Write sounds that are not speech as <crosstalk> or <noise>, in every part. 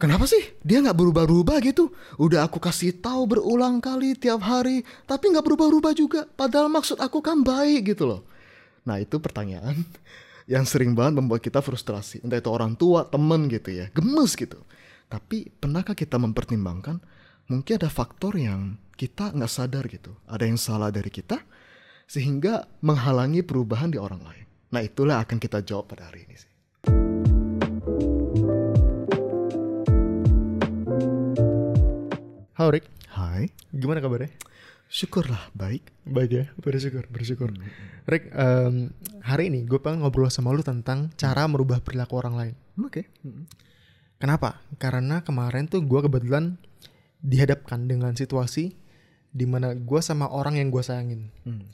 kenapa sih dia nggak berubah-ubah gitu? Udah aku kasih tahu berulang kali tiap hari, tapi nggak berubah-ubah juga. Padahal maksud aku kan baik gitu loh. Nah itu pertanyaan <laughs> yang sering banget membuat kita frustrasi. Entah itu orang tua, temen gitu ya, gemes gitu. Tapi pernahkah kita mempertimbangkan mungkin ada faktor yang kita nggak sadar gitu. Ada yang salah dari kita sehingga menghalangi perubahan di orang lain. Nah itulah akan kita jawab pada hari ini sih. Halo Rick, Hai, gimana kabarnya? syukurlah baik. Baik ya, bersyukur, bersyukur. Rick, em, hari ini gue pengen ngobrol sama lu tentang cara merubah perilaku orang lain. Oke. Kenapa? Karena kemarin tuh gue kebetulan dihadapkan dengan situasi di mana gue sama orang yang gue sayangin. Hmm.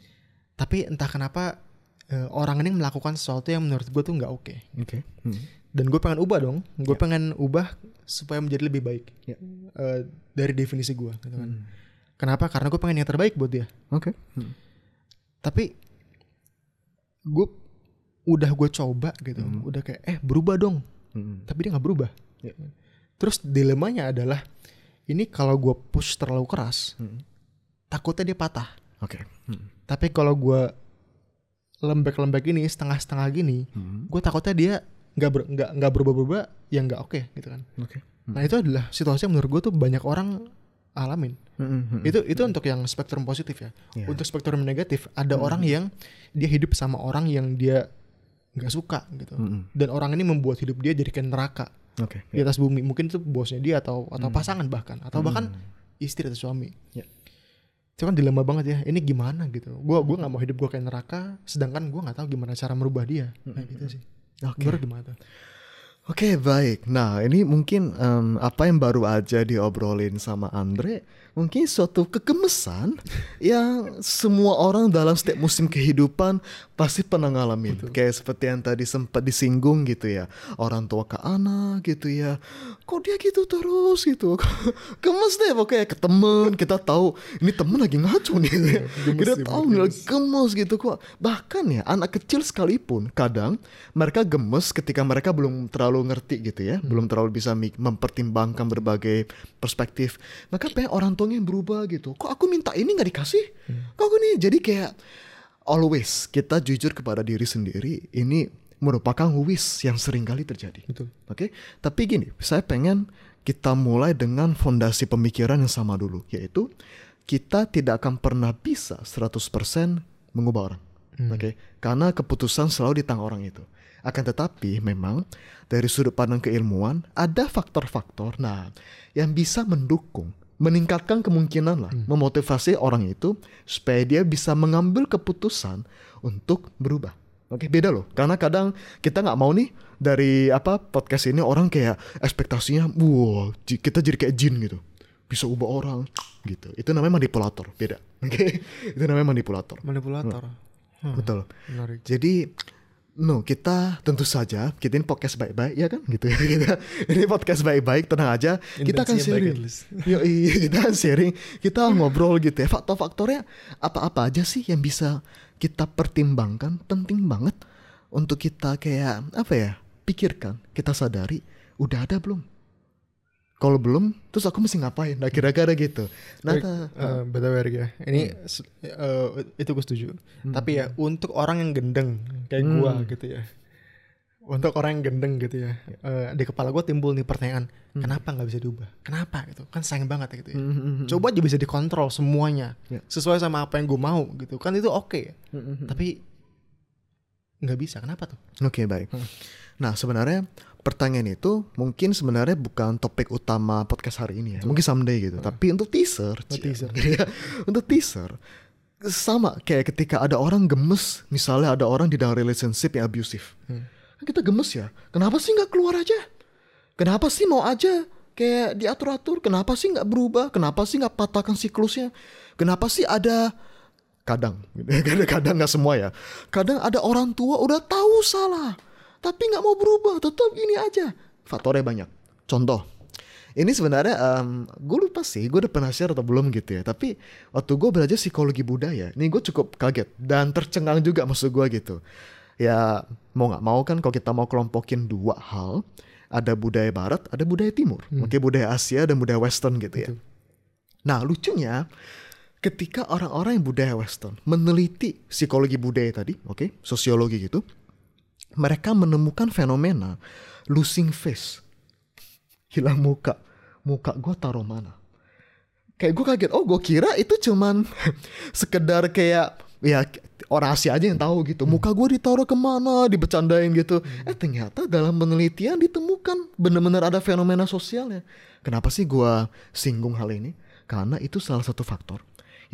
Tapi entah kenapa eh, orang ini melakukan sesuatu yang menurut gue tuh nggak oke. Oke. Hmm. Dan gue pengen ubah dong. Gue Ya. pengen ubah supaya menjadi lebih baik Ya. Eh, dari definisi gue. Gitu kan. Hmm. Kenapa? Karena gue pengen yang terbaik buat dia. Oke. Hmm. tapi gue udah gue coba gitu Hmm. udah kayak eh berubah dong Hmm. tapi dia nggak berubah Ya. terus dilemanya adalah ini kalau gue push terlalu keras Hmm. takutnya dia patah Oke. Hmm. tapi kalau gue lembek-lembek ini setengah-setengah gini Hmm. gue takutnya dia nggak ber, nggak nggak berubah-berubah ya nggak oke gitu kan. Oke. nah itu adalah situasi yang menurut gue tuh banyak orang alamin. Hmm. itu itu untuk yang spektrum positif ya. Ya. untuk spektrum negatif ada orang yang dia hidup sama orang yang dia nggak suka gitu. Hmm. dan orang ini membuat hidup dia jadi kayak neraka. Oke. di atas bumi. Mungkin itu bosnya dia atau atau pasangan bahkan. Atau bahkan Hmm. istri atau suami. Ya. itu kan dilema banget ya. Ini gimana gitu. Gua gua nggak mau hidup gua kayak neraka sedangkan gua nggak tahu gimana cara merubah dia. Nah gitu sih Oke. Menurut gimana tuh? Oke baik. Nah ini mungkin em, apa yang baru aja diobrolin sama Andre mungkin suatu kegemesan yang semua orang dalam setiap musim kehidupan pasti pernah ngalamin. Kayak seperti yang tadi sempat disinggung gitu ya orang tua ke anak gitu ya. Kok dia gitu terus gitu. <laughs> Gemes deh pokoknya ke temen kita tahu ini temen lagi ngaco nih. <laughs> kita sih, tahu nih gemes gitu kok. Bahkan ya anak kecil sekalipun kadang mereka gemes ketika mereka belum terlalu ngerti gitu ya, belum terlalu bisa mempertimbangkan berbagai perspektif. Maka pengen orang tuanya yang berubah gitu. Kok aku minta ini nggak dikasih? Kok aku nih jadi kayak always kita jujur kepada diri sendiri ini merupakan wish yang sering kali terjadi. Oke, tapi gini, saya pengen kita mulai dengan fondasi pemikiran yang sama dulu, yaitu kita tidak akan pernah bisa 100% mengubah orang. Oke, karena keputusan selalu di tangan orang itu. Akan tetapi memang dari sudut pandang keilmuan ada faktor-faktor nah yang bisa mendukung meningkatkan kemungkinan lah memotivasi orang itu supaya dia bisa mengambil keputusan untuk berubah. Oke beda loh. Karena kadang kita nggak mau nih dari apa podcast ini orang kayak ekspektasinya wow kita jadi kayak jin gitu. Bisa ubah orang gitu. Itu namanya manipulator. Beda. <laughs> Oke? Itu namanya manipulator. Manipulator. Hmm, betul. Menarik. jadi no kita tentu saja kita ini podcast baik-baik ya kan? Gitu. Ya <laughs> kita ini podcast baik-baik tenang aja. Kita akan sharing. <laughs> Yo, iya, kita akan sharing. Kita ngobrol gitu ya. Faktor-faktornya apa-apa aja sih yang bisa kita pertimbangkan penting banget untuk kita kayak apa ya pikirkan kita sadari udah ada belum kalau belum terus aku mesti ngapain nah kira-kira gitu nah ta- eh, btw ya. Ini eh, itu gue setuju. Tapi ya untuk orang yang gendeng kayak gua gitu ya. Untuk orang yang gendeng gitu ya. eh, di kepala gue timbul nih pertanyaan, kenapa nggak bisa diubah? Kenapa gitu? Kan sayang banget ya gitu ya. Hmm, Coba aja bisa dikontrol semuanya Ya. sesuai sama apa yang gue mau gitu. Kan itu oke. Hmm, Tapi nggak bisa. Kenapa tuh? Oke baik. Nah sebenarnya pertanyaan itu mungkin sebenarnya bukan topik utama podcast hari ini ya. Mungkin someday gitu. Tapi untuk teaser, cie. teaser. Ya, <laughs> untuk teaser sama kayak ketika ada orang gemes, misalnya ada orang di dalam relationship yang abusive. Kan kita gemes ya. Kenapa sih nggak keluar aja? Kenapa sih mau aja kayak diatur-atur? Kenapa sih nggak berubah? Kenapa sih nggak patahkan siklusnya? Kenapa sih ada kadang <laughs> kadang nggak semua ya kadang ada orang tua udah tahu salah tapi nggak mau berubah tetap ini aja faktornya banyak contoh ini sebenarnya em, gue lupa sih gue udah pernah share atau belum gitu ya tapi waktu gue belajar psikologi budaya ini gue cukup kaget dan tercengang juga maksud gue gitu ya mau nggak mau kan kalau kita mau kelompokin dua hal ada budaya barat, ada budaya timur. Oke, budaya Asia dan budaya western gitu ya. Betul. Nah, lucunya ketika orang-orang yang budaya western meneliti psikologi budaya tadi, oke, sosiologi gitu, mereka menemukan fenomena losing face. Hilang muka. Muka gue taruh mana? Kayak gue kaget, oh gue kira itu cuman <laughs> sekedar kayak ya orang Asia aja yang tahu gitu. Muka gue ditaruh ke mana, dibecandain gitu. Eh ternyata dalam penelitian ditemukan benar-benar ada fenomena sosialnya. Kenapa sih gue singgung hal ini? Karena itu salah satu faktor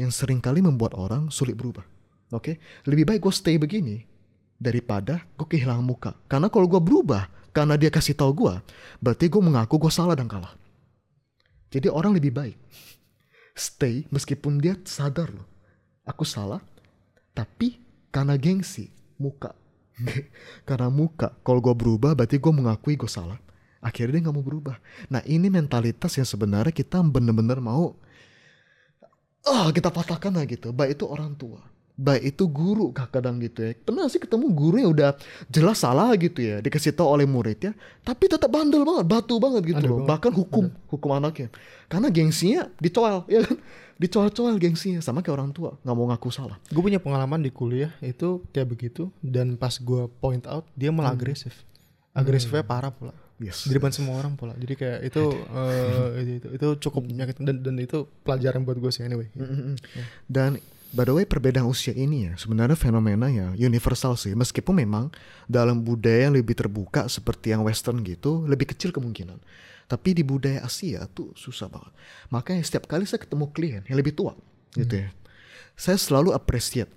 yang sering kali membuat orang sulit berubah. Oke, lebih baik gue stay begini daripada gue kehilangan muka. Karena kalau gue berubah, karena dia kasih tahu gue, berarti gue mengaku gue salah dan kalah. Jadi orang lebih baik stay meskipun dia sadar loh, aku salah, tapi karena gengsi muka, <laughs> karena muka. Kalau gue berubah, berarti gue mengakui gue salah. Akhirnya dia nggak mau berubah. Nah ini mentalitas yang sebenarnya kita bener-bener mau ah kita patahkan lah gitu. Baik itu orang tua, baik itu guru kadang gitu ya. Pernah sih ketemu guru yang udah jelas salah gitu ya, dikasih tahu oleh muridnya, tapi tetap bandel banget, batu banget gitu Ada loh. banget. Bahkan hukum, hukum anaknya. Karena gengsinya dicoel, ya kan? Dicoel-coel gengsinya sama kayak orang tua, nggak mau ngaku salah. Gue punya pengalaman di kuliah itu kayak begitu dan pas gue point out dia malah agresif. Agresifnya parah pula. Yes. Di depan semua orang pula. Jadi kayak itu eh, itu, itu itu cukup menyakitkan dan, dan itu pelajaran buat gue sih anyway. Mm-mm. Dan by the way perbedaan usia ini ya sebenarnya fenomena ya universal sih meskipun memang dalam budaya yang lebih terbuka seperti yang western gitu lebih kecil kemungkinan. Tapi di budaya Asia tuh susah banget. Makanya setiap kali saya ketemu klien yang lebih tua gitu ya. Saya selalu appreciate.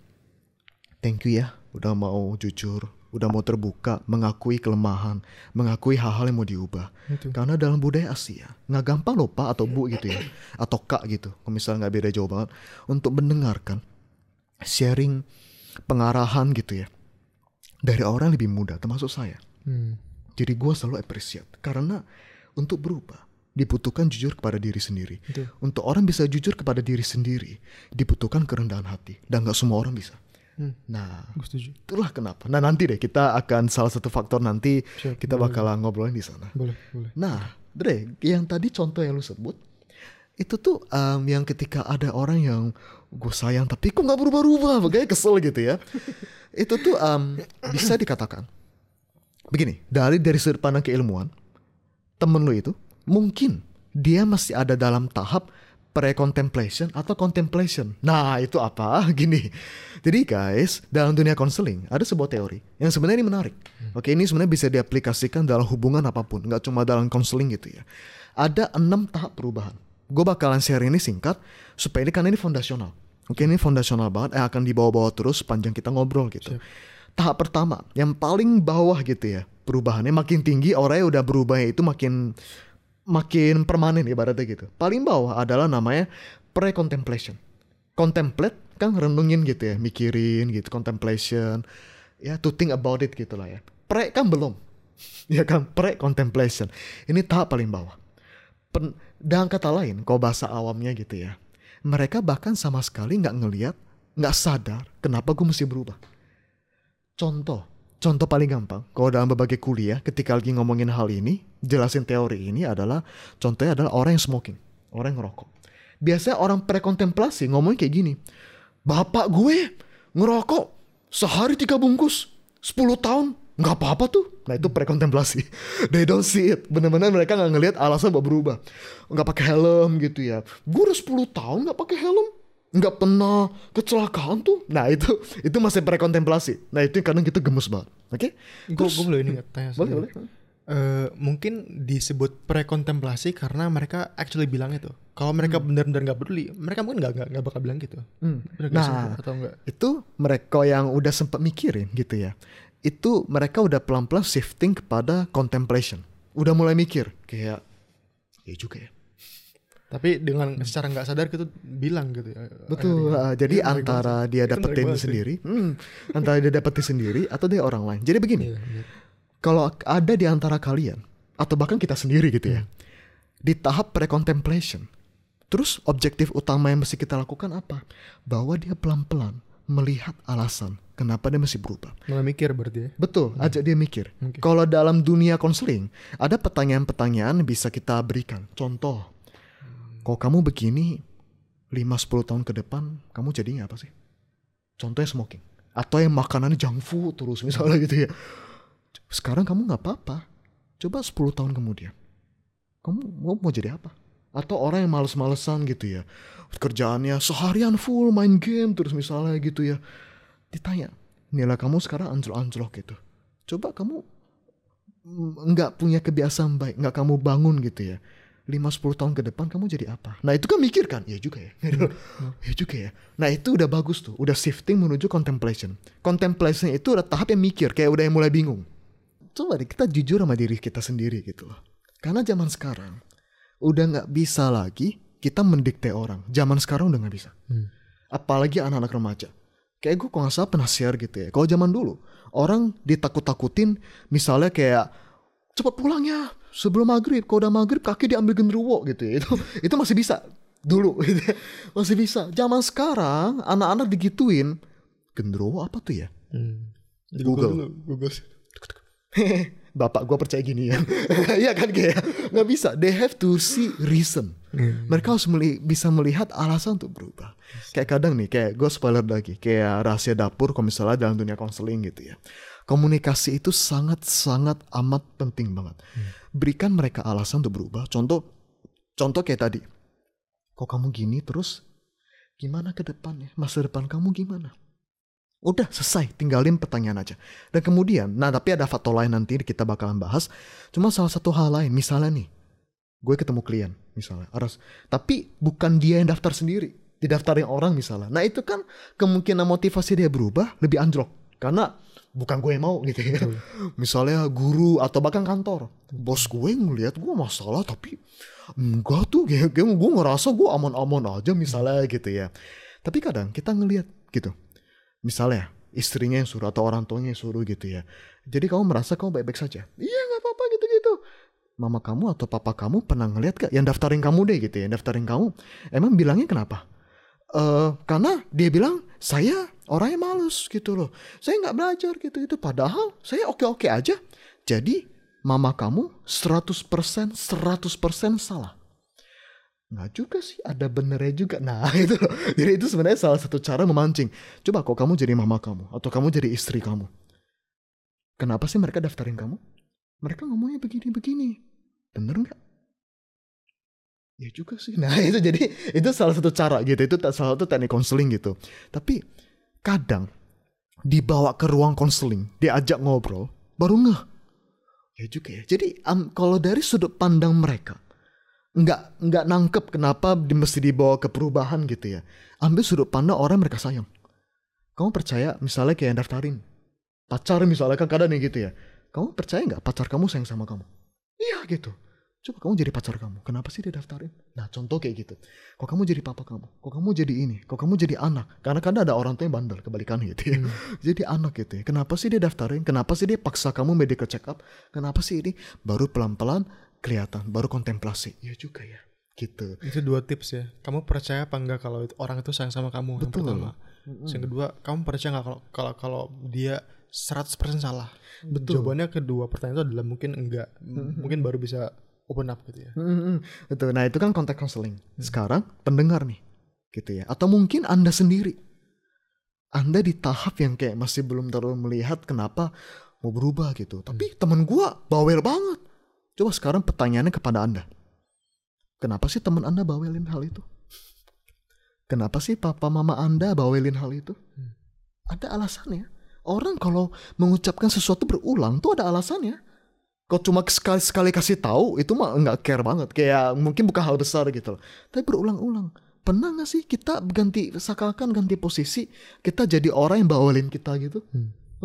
Thank you ya udah mau jujur, udah mau terbuka, mengakui kelemahan, mengakui hal-hal yang mau diubah. Itu. Karena dalam budaya Asia nggak gampang loh pak atau bu gitu ya, atau kak gitu. Kalau misalnya nggak beda jauh banget untuk mendengarkan sharing pengarahan gitu ya dari orang yang lebih muda, termasuk saya. Hmm. Jadi gue selalu appreciate karena untuk berubah dibutuhkan jujur kepada diri sendiri. Betul. Untuk orang bisa jujur kepada diri sendiri dibutuhkan kerendahan hati dan nggak semua orang bisa. Hmm. Nah, Gue setuju. itulah kenapa. Nah nanti deh kita akan salah satu faktor nanti Siap, kita bakalan ngobrolin di sana. Boleh, boleh. Nah, Dre, yang tadi contoh yang lu sebut itu tuh em, yang ketika ada orang yang gue sayang tapi kok nggak berubah-ubah, makanya kesel gitu ya. <laughs> itu tuh em, bisa dikatakan begini, dari dari sudut pandang keilmuan, temen lu itu mungkin dia masih ada dalam tahap pre-contemplation atau contemplation. Nah, itu apa? <laughs> Gini. Jadi guys, dalam dunia konseling ada sebuah teori yang sebenarnya ini menarik. Oke, ini sebenarnya bisa diaplikasikan dalam hubungan apa pun, nggak cuma dalam konseling gitu ya. Ada enam tahap perubahan. Gue bakalan share ini singkat supaya ini karena ini fondasional. Oke, ini fondasional banget, eh akan dibawa-bawa terus sepanjang kita ngobrol gitu. Siap. Tahap pertama, yang paling bawah gitu ya, perubahannya makin tinggi, orangnya udah berubahnya itu makin makin permanen ibaratnya gitu. Paling bawah adalah namanya pre-contemplation. Contemplate kan renungin gitu ya, mikirin gitu, contemplation. Ya, to think about it gitu lah ya. Pre kan belum. <laughs> ya kan, pre-contemplation. Ini tahap paling bawah. Pen, dengan kata lain, kalau bahasa awamnya gitu ya, mereka bahkan sama sekali nggak ngeliat, nggak sadar kenapa gue mesti berubah. Contoh, contoh paling gampang, kalau dalam berbagai kuliah, ketika lagi ngomongin hal ini, jelasin teori ini adalah, contohnya adalah orang yang smoking, orang yang ngerokok. Biasanya orang prekontemplasi ngomongin kayak gini, bapak gue ngerokok sehari tiga bungkus, 10 tahun, nggak apa-apa tuh. Nah itu prekontemplasi. <laughs> They don't see it. Bener-bener mereka nggak ngelihat alasan buat berubah. Nggak pakai helm gitu ya. Gue udah 10 tahun nggak pakai helm. Nggak pernah kecelakaan tuh. Nah itu itu masih prekontemplasi. Nah itu kadang kita gemes banget. Oke? Terus- gue boleh ini tanya Boleh, boleh. Eh, mungkin disebut prekontemplasi karena mereka actually bilang itu. Kalau mereka benar-benar nggak peduli, mereka mungkin nggak nggak bakal bilang gitu. Hmm. Bener sih, Nah, atau enggak? itu mereka yang udah sempat mikirin gitu ya. Itu mereka udah pelan-pelan shifting kepada contemplation. Udah mulai mikir kayak ya juga ya. Tapi dengan secara nggak sadar gitu bilang gitu ya. Betul. ah, jadi menarik antara dia dapetin sendiri, hmm, antara dia dapetin sendiri atau dia orang lain. Jadi begini, Iya, iya. Kalau ada di antara kalian atau bahkan kita sendiri gitu ya, di tahap pre-contemplation, terus objektif utama yang mesti kita lakukan apa? Bahwa dia pelan-pelan melihat alasan kenapa dia masih berubah. Mulai mikir berarti ya. Betul, ajak dia mikir. Oke. Kalau dalam dunia konseling, ada pertanyaan-pertanyaan bisa kita berikan. Contoh, kalau kamu begini 5-10 tahun ke depan, kamu jadinya apa sih? Contohnya smoking. Atau yang makanannya junk food terus misalnya gitu ya. Sekarang kamu nggak apa-apa. Coba 10 tahun kemudian. Kamu mau, mau jadi apa? Atau orang yang males-malesan gitu ya. Kerjaannya seharian full main game terus misalnya gitu ya. Ditanya, nilai kamu sekarang anjlok-anjlok gitu. Coba kamu nggak punya kebiasaan baik, nggak kamu bangun gitu ya. 5-10 tahun ke depan kamu jadi apa? Nah itu kan mikir kan? Ya juga ya. ya <laughs> juga ya. Nah itu udah bagus tuh. Udah shifting menuju contemplation. Contemplation itu udah tahap yang mikir. Kayak udah yang mulai bingung. Coba deh kita jujur sama diri kita sendiri gitu loh. Karena zaman sekarang udah nggak bisa lagi kita mendikte orang. Zaman sekarang udah nggak bisa. Hmm. Apalagi anak-anak remaja. Kayak gue kalau nggak salah pernah share gitu ya. Kalau zaman dulu orang ditakut-takutin misalnya kayak cepet pulang ya sebelum maghrib. Kalau udah maghrib kaki diambil genderuwo gitu ya. Itu <laughs> itu masih bisa dulu gitu ya. Masih bisa. Zaman sekarang anak-anak digituin genderuwo apa tuh ya? Hmm. Google. dulu, Google. <laughs> Bapak gue percaya gini ya. <laughs> Iya kan kayak nggak bisa. They have to see reason. Hmm. Mereka harus meli- bisa melihat alasan untuk berubah. Kayak kadang nih, kayak gue spoiler lagi, kayak rahasia dapur kalau misalnya dalam dunia konseling gitu ya. Komunikasi itu sangat-sangat amat penting banget. Berikan mereka alasan untuk berubah. Contoh, contoh kayak tadi. Kok kamu gini terus? Gimana ke depannya? Masa depan kamu gimana? Udah selesai, tinggalin pertanyaan aja. Dan kemudian, nah tapi ada faktor lain nanti kita bakalan bahas. Cuma salah satu hal lain, misalnya nih, gue ketemu klien misalnya, Aras, tapi bukan dia yang daftar sendiri, didaftarin orang misalnya. Nah itu kan kemungkinan motivasi dia berubah lebih anjlok, karena bukan gue yang mau gitu ya. <laughs> Misalnya guru atau bahkan kantor, bos gue ngeliat gue masalah tapi enggak tuh, kayak gue ngerasa gue aman-aman aja misalnya gitu ya. Tapi kadang kita ngeliat gitu, misalnya istrinya yang suruh atau orang tuanya yang suruh gitu ya. Jadi kamu merasa kamu baik-baik saja. Iya nggak apa-apa gitu-gitu. Mama kamu atau papa kamu pernah ngeliat gak yang daftarin kamu deh gitu ya, daftarin kamu. Emang bilangnya kenapa? Eh karena dia bilang saya orangnya males gitu loh. Saya nggak belajar gitu itu. Padahal saya oke-oke aja. Jadi mama kamu 100% 100% salah. Nggak juga sih, ada benernya juga. Nah <laughs> itu loh. Jadi itu sebenarnya salah satu cara memancing. Coba kok kamu jadi mama kamu atau kamu jadi istri kamu. Kenapa sih mereka daftarin kamu? Mereka ngomongnya begini-begini. Bener nggak? Ya juga sih. <laughs> Nah itu jadi itu salah satu cara gitu. Itu salah satu teknik konseling gitu. Tapi kadang dibawa ke ruang konseling, diajak ngobrol, baru ngeh. Ya juga ya. Jadi am- kalau dari sudut pandang mereka, nggak nggak nangkep kenapa di, mesti dibawa ke perubahan gitu ya. Ambil sudut pandang orang mereka sayang. Kamu percaya misalnya kayak yang daftarin pacar misalnya kan kadang nih gitu ya. Kamu percaya nggak pacar kamu sayang sama kamu? Iya gitu. Coba kamu jadi pacar kamu. Kenapa sih dia daftarin? Nah contoh kayak gitu. Kok kamu jadi papa kamu? Kok kamu jadi ini? Kok kamu jadi anak? Karena kadang ada orang tua yang bandel kebalikan gitu ya. <laughs> jadi anak gitu ya. Kenapa sih dia daftarin? Kenapa sih dia paksa kamu medical check up? Kenapa sih ini? Baru pelan-pelan kelihatan. Baru kontemplasi. Ya juga ya. Gitu. Itu dua tips ya. Kamu percaya apa enggak kalau itu- orang itu sayang sama kamu? Yang Betul. pertama. Yang kedua, kamu percaya nggak kalau kalau kalau dia 100% salah? Betul. Jawabannya kedua pertanyaan itu adalah mungkin enggak. M- Mungkin baru bisa open up gitu ya. Mm-mm. Betul. Nah itu kan konteks counseling. Sekarang pendengar nih, gitu ya. Atau mungkin anda sendiri, anda di tahap yang kayak masih belum terlalu melihat kenapa mau berubah gitu. Tapi teman gua bawel banget. Coba sekarang pertanyaannya kepada anda, kenapa sih teman anda bawelin hal itu? Kenapa sih papa mama anda bawelin hal itu? Ada alasannya. Orang kalau mengucapkan sesuatu berulang tuh ada alasannya. Kau cuma sekali sekali kasih tahu itu mah nggak care banget. Kayak mungkin bukan hal besar gitu loh. Tapi berulang-ulang. Pernah nggak sih kita ganti seakan ganti posisi kita jadi orang yang bawelin kita gitu?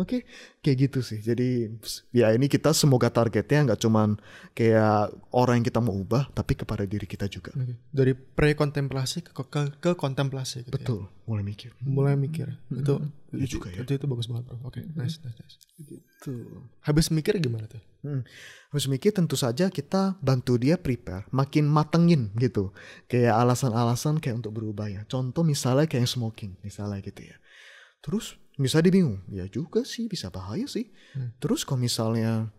Oke, kayak gitu sih. Jadi ya ini kita semoga targetnya nggak cuman kayak orang yang kita mau ubah, tapi kepada diri kita juga. Oke. Dari pre-kontemplasi ke, ke, ke kontemplasi gitu ya. Betul, mulai mikir. Mulai mikir. Itu, Iya itu, juga ya. itu, itu bagus banget bro. Oke, nice, nice, nice. Gitu. Habis mikir gimana tuh? Hmm. Harus mikir tentu saja kita bantu dia prepare, makin matengin gitu. Kayak alasan-alasan kayak untuk berubah ya. Contoh misalnya kayak yang smoking, misalnya gitu ya. Terus misalnya dia bingung, ya juga sih bisa bahaya sih. Hmm. Terus kalau misalnya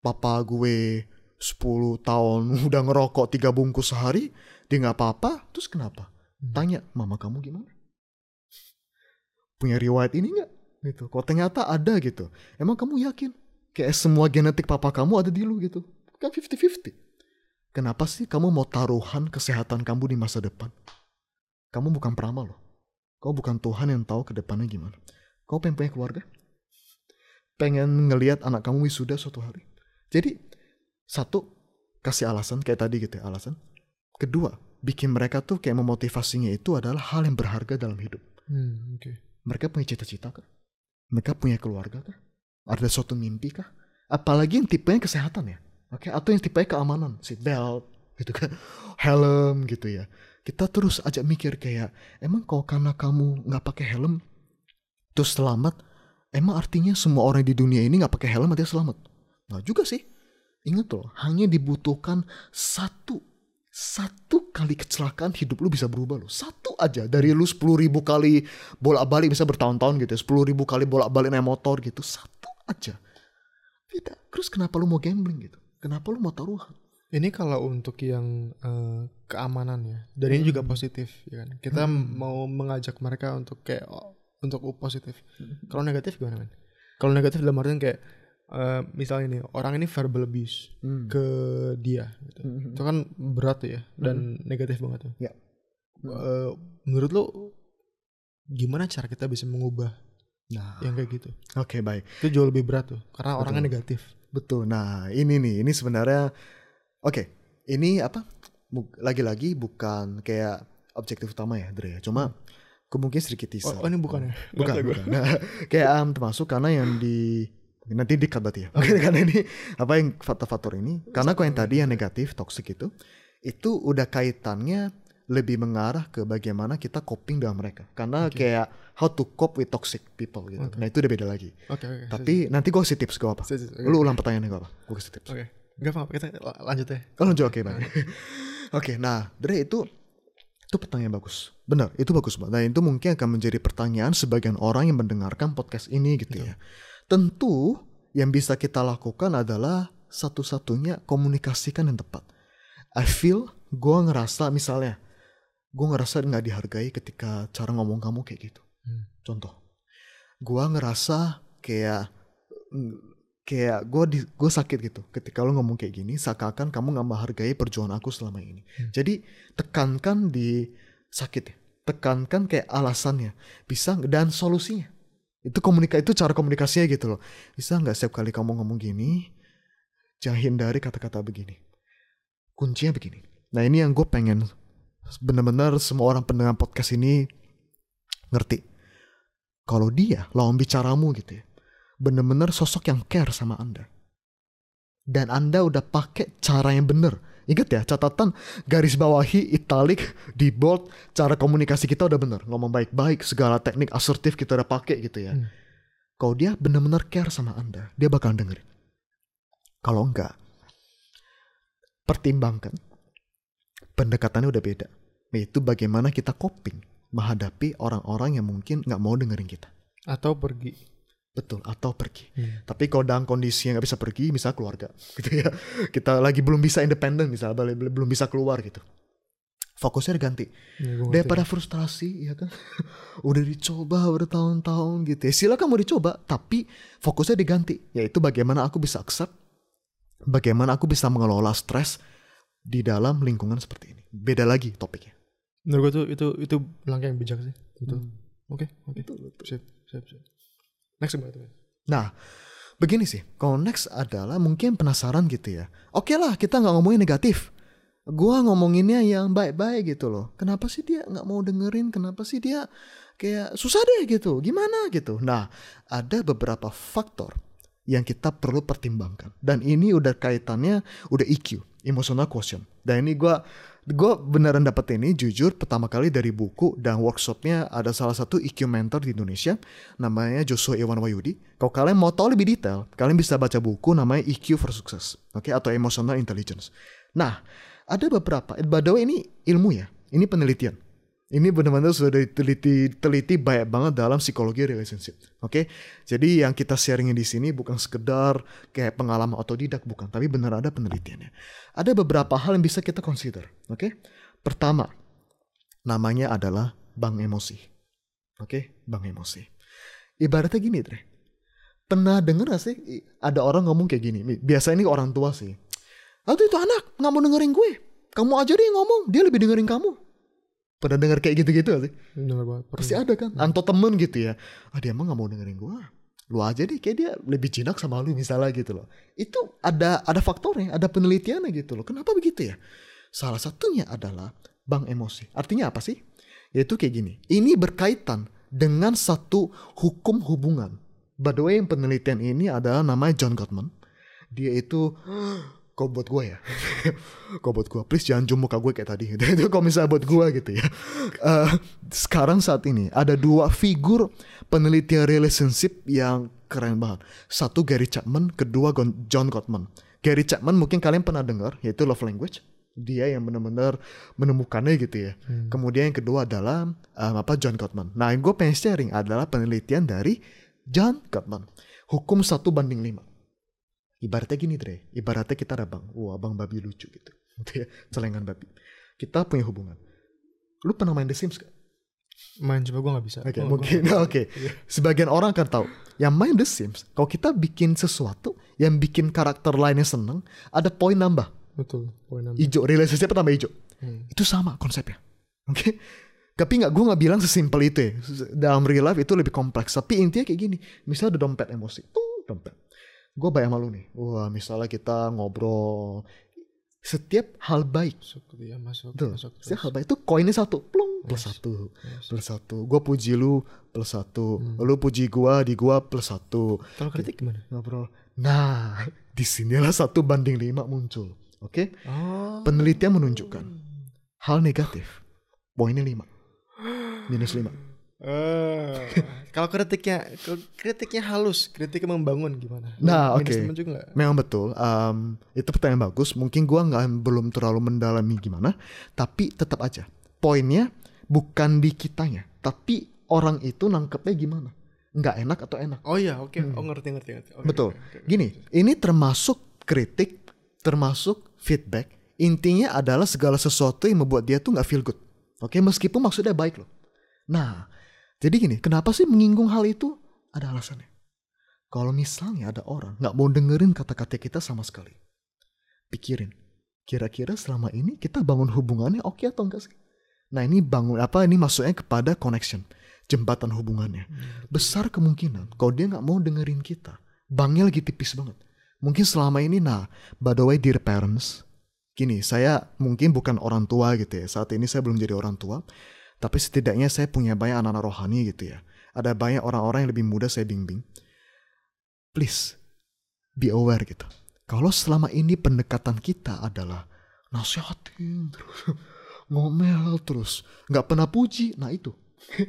papa gue 10 tahun <laughs> udah ngerokok tiga bungkus sehari, dia nggak apa-apa, terus kenapa? Hmm. Tanya, mama kamu gimana? <laughs> Punya riwayat ini nggak? Gitu. Kok ternyata ada gitu. Emang kamu yakin? Kayak semua genetik papa kamu ada di lu gitu. Kan 50-50. Kenapa sih kamu mau taruhan kesehatan kamu di masa depan? Kamu bukan peramal loh. Kau bukan Tuhan yang tahu ke depannya gimana. Kau pengen punya keluarga? Pengen ngelihat anak kamu wisuda suatu hari. Jadi, satu, kasih alasan kayak tadi gitu ya, alasan. Kedua, bikin mereka tuh kayak memotivasinya itu adalah hal yang berharga dalam hidup. Hmm, oke. Mereka punya cita-cita kah? Mereka punya keluarga kah? Ada suatu mimpi kah? Apalagi yang tipenya kesehatan ya. Oke, atau yang tipenya keamanan, seat belt gitu kan. <laughs> Helm gitu ya. Kita terus ajak mikir kayak emang kalau karena kamu nggak pakai helm terus selamat, emang artinya semua orang di dunia ini nggak pakai helm artinya selamat? Nggak juga sih. Ingat loh, hanya dibutuhkan satu satu kali kecelakaan hidup lu bisa berubah loh. Satu aja dari lu sepuluh ribu kali bolak-balik bisa bertahun-tahun gitu ya. Sepuluh ribu kali bolak-balik naik motor gitu. Satu aja. Tidak. Terus kenapa lu mau gambling gitu? Kenapa lu mau taruhan? Ini kalau untuk yang eh, keamanan ya, dan ini juga positif, ya kan. Kita mau mengajak mereka untuk kayak oh, untuk positif. Kalau negatif gimana men? Kalau negatif dalam artian kayak eh, misalnya nih orang ini verbal abuse Hmm. ke dia, gitu. Mhm. itu kan berat ya dan negatif banget tuh. Ya. Eh, menurut lo gimana cara kita bisa mengubah Nah, yang kayak gitu? oke baik. Itu jauh lebih berat tuh karena orangnya negatif. Betul. Nah, ini nih, ini sebenarnya oke. Ini apa? Lagi-lagi bukan kayak objektif utama ya, Dre. ya. Cuma kemungkinan sedikit Oh, teaser. oh, ini bukan ya? bukan, bukan. Nah, kayak um, termasuk karena yang di nanti dikat berarti ya. karena ini apa yang faktor-faktor ini? Karena kok yang tadi yang negatif, toxic itu itu udah kaitannya lebih mengarah ke bagaimana kita coping dengan mereka. Karena kayak how to cope with toxic people gitu. Nah, itu udah beda lagi. Oke, oke. Tapi nanti gue kasih tips gue apa? Oke. Lu ulang pertanyaannya gue apa? Gue kasih tips. Oke. Gak apa-apa, kita la- lanjut ya. Oh lanjut oke baik. <laughs> oke, nah Dre itu itu pertanyaan bagus. Benar, itu bagus banget. Nah itu mungkin akan menjadi pertanyaan sebagian orang yang mendengarkan podcast ini gitu ya. Tentu yang bisa kita lakukan adalah satu-satunya komunikasikan yang tepat. I feel gue ngerasa misalnya gue ngerasa nggak dihargai ketika cara ngomong kamu kayak gitu. Hmm. Contoh, gue ngerasa kayak kayak gue di gue sakit gitu. Ketika lo ngomong kayak gini seakan-akan kamu nggak menghargai perjuangan aku selama ini. Hmm. jadi tekankan di sakit ya. Tekankan kayak alasannya. Bisa dan solusinya. Itu komunikasi itu cara komunikasinya gitu loh. Bisa nggak setiap kali kamu ngomong gini jangan hindari kata-kata begini? Kuncinya begini. Nah ini yang gue pengen benar-benar semua orang pendengar podcast ini ngerti. Kalau dia lawan bicaramu gitu ya bener-bener sosok yang care sama Anda. Dan Anda udah pakai cara yang bener. Ingat ya, catatan garis bawahi, italic, di bold, cara komunikasi kita udah bener. Ngomong baik-baik, segala teknik asertif kita udah pakai gitu ya. Hmm. Kalau dia bener-bener care sama Anda, dia bakal dengerin. Kalau enggak, pertimbangkan. Pendekatannya udah beda. Yaitu bagaimana kita coping menghadapi orang-orang yang mungkin nggak mau dengerin kita. Atau pergi. Betul, atau pergi. Hmm. Tapi kalau dalam kondisi yang nggak bisa pergi, misal keluarga, <laughs> gitu ya, kita lagi belum bisa independen, misal bel- bel- belum bisa keluar gitu. Fokusnya diganti. Ya, gua ngerti. Daripada frustrasi, ya kan, <laughs> udah dicoba bertahun-tahun gitu ya. Silakan mau dicoba, tapi fokusnya diganti. Yaitu bagaimana aku bisa accept, bagaimana aku bisa mengelola stres di dalam lingkungan seperti ini. Beda lagi topiknya. Menurut gue tuh itu itu langkah yang bijak sih. Betul. Hmm. Oke, oke. Siap, siap, siap. Next gimana men? Nah, begini sih. Kalau next adalah mungkin penasaran gitu ya. Oke lah, kita nggak ngomongin negatif. Gua ngomonginnya yang baik-baik gitu loh. Kenapa sih dia nggak mau dengerin? Kenapa sih dia kayak susah deh gitu? Gimana gitu? Nah, ada beberapa faktor yang kita perlu pertimbangkan. Dan ini udah kaitannya udah EQ, emotional quotient. Dan ini gua gue beneran dapet ini jujur pertama kali dari buku dan workshopnya ada salah satu EQ mentor di Indonesia namanya Joshua Iwan Wayudi. Kalau kalian mau tahu lebih detail, kalian bisa baca buku namanya EQ for Success, oke atau Emotional Intelligence. Nah, ada beberapa. By the way ini ilmu ya, ini penelitian. Ini benar-benar sudah diteliti teliti banyak banget dalam psikologi relationship. Oke, jadi yang kita sharingin di sini bukan sekedar kayak pengalaman otodidak bukan, tapi benar ada penelitiannya. Ada beberapa hal yang bisa kita consider. Oke, pertama namanya adalah bank emosi. Oke, bank emosi. Ibaratnya gini, Dre. Pernah denger gak sih ada orang ngomong kayak gini? Biasanya ini orang tua sih. Aduh itu anak nggak mau dengerin gue. Kamu aja deh yang ngomong, dia lebih dengerin kamu Pernah dengar kayak gitu-gitu sih? Bener banget. Pasti ada kan. Atau temen gitu ya. Ah dia emang gak mau dengerin gue. Lu aja deh kayak dia lebih jinak sama lu misalnya gitu loh. Itu ada ada faktornya, ada penelitiannya gitu loh. Kenapa begitu ya? Salah satunya adalah bank emosi. Artinya apa sih? Yaitu kayak gini. Ini berkaitan dengan satu hukum hubungan. By the way, yang penelitian ini adalah namanya John Gottman. Dia itu kok buat gue ya <laughs> kok buat gue please jangan zoom muka gue kayak tadi <laughs> itu kok misalnya buat gue gitu ya uh, sekarang saat ini ada dua figur penelitian relationship yang keren banget satu Gary Chapman kedua John Gottman Gary Chapman mungkin kalian pernah dengar yaitu love language dia yang benar-benar menemukannya gitu ya. Hmm. Kemudian yang kedua adalah um, apa John Gottman. Nah, yang gue pengen sharing adalah penelitian dari John Gottman. Hukum satu banding lima. Ibaratnya gini Dre, ibaratnya kita ada bang, wah bang babi lucu gitu. <laughs> gitu ya, celengan babi. Kita punya hubungan. Lu pernah main The Sims gak? Main coba gue gak bisa. Oke, okay, oh, mungkin <laughs> oke. Okay. Iya. Sebagian orang akan tahu, yang main The Sims, kalau kita bikin sesuatu yang bikin karakter lainnya seneng, ada poin nambah. Betul, poin nambah. Ijo, relationship tambah hijau. Hmm. Itu sama konsepnya. Oke. Okay? Tapi nggak gue nggak bilang sesimpel itu ya. Dalam real life itu lebih kompleks. Tapi intinya kayak gini. Misalnya ada dompet emosi. Tuh, dompet gue bayang malu nih. Wah misalnya kita ngobrol setiap hal baik. Ya, masuk, Tuh, masuk setiap hal baik itu koinnya satu. Plung plus yes. satu. yes. plus satu. Gue puji lu plus satu. Hmm. lu puji gue di gue plus satu. Kalau kritik gimana? ngobrol. Nah <laughs> di sinilah satu banding lima muncul. Oke? Okay? oh. penelitian menunjukkan hal negatif poinnya lima. Minus lima Uh, kalau kritiknya kritiknya halus, kritiknya membangun gimana? Nah, oke. Okay. Memang betul. Um, itu pertanyaan bagus. Mungkin gua nggak belum terlalu mendalami gimana, tapi tetap aja. Poinnya bukan di kitanya, tapi orang itu nangkepnya gimana? Nggak enak atau enak? Oh iya, oke. Okay. Hmm. Oh ngerti ngerti ngerti. Okay, betul. Okay, okay, Gini, ini termasuk kritik, termasuk feedback. Intinya adalah segala sesuatu yang membuat dia tuh nggak feel good. Oke, okay? meskipun maksudnya baik loh. Nah, jadi gini, kenapa sih menyinggung hal itu? Ada alasannya. Kalau misalnya ada orang nggak mau dengerin kata-kata kita sama sekali, pikirin, kira-kira selama ini kita bangun hubungannya oke okay atau enggak sih? Nah ini bangun apa? Ini maksudnya kepada connection, jembatan hubungannya. Hmm. Besar kemungkinan kalau dia nggak mau dengerin kita, banknya lagi tipis banget. Mungkin selama ini, nah, by the way, dear parents, gini, saya mungkin bukan orang tua gitu ya. Saat ini saya belum jadi orang tua. Tapi setidaknya saya punya banyak anak-anak rohani gitu ya. Ada banyak orang-orang yang lebih muda saya bimbing. Please, be aware gitu. Kalau selama ini pendekatan kita adalah nasihatin terus, <laughs> ngomel terus, nggak pernah puji, nah itu. <laughs>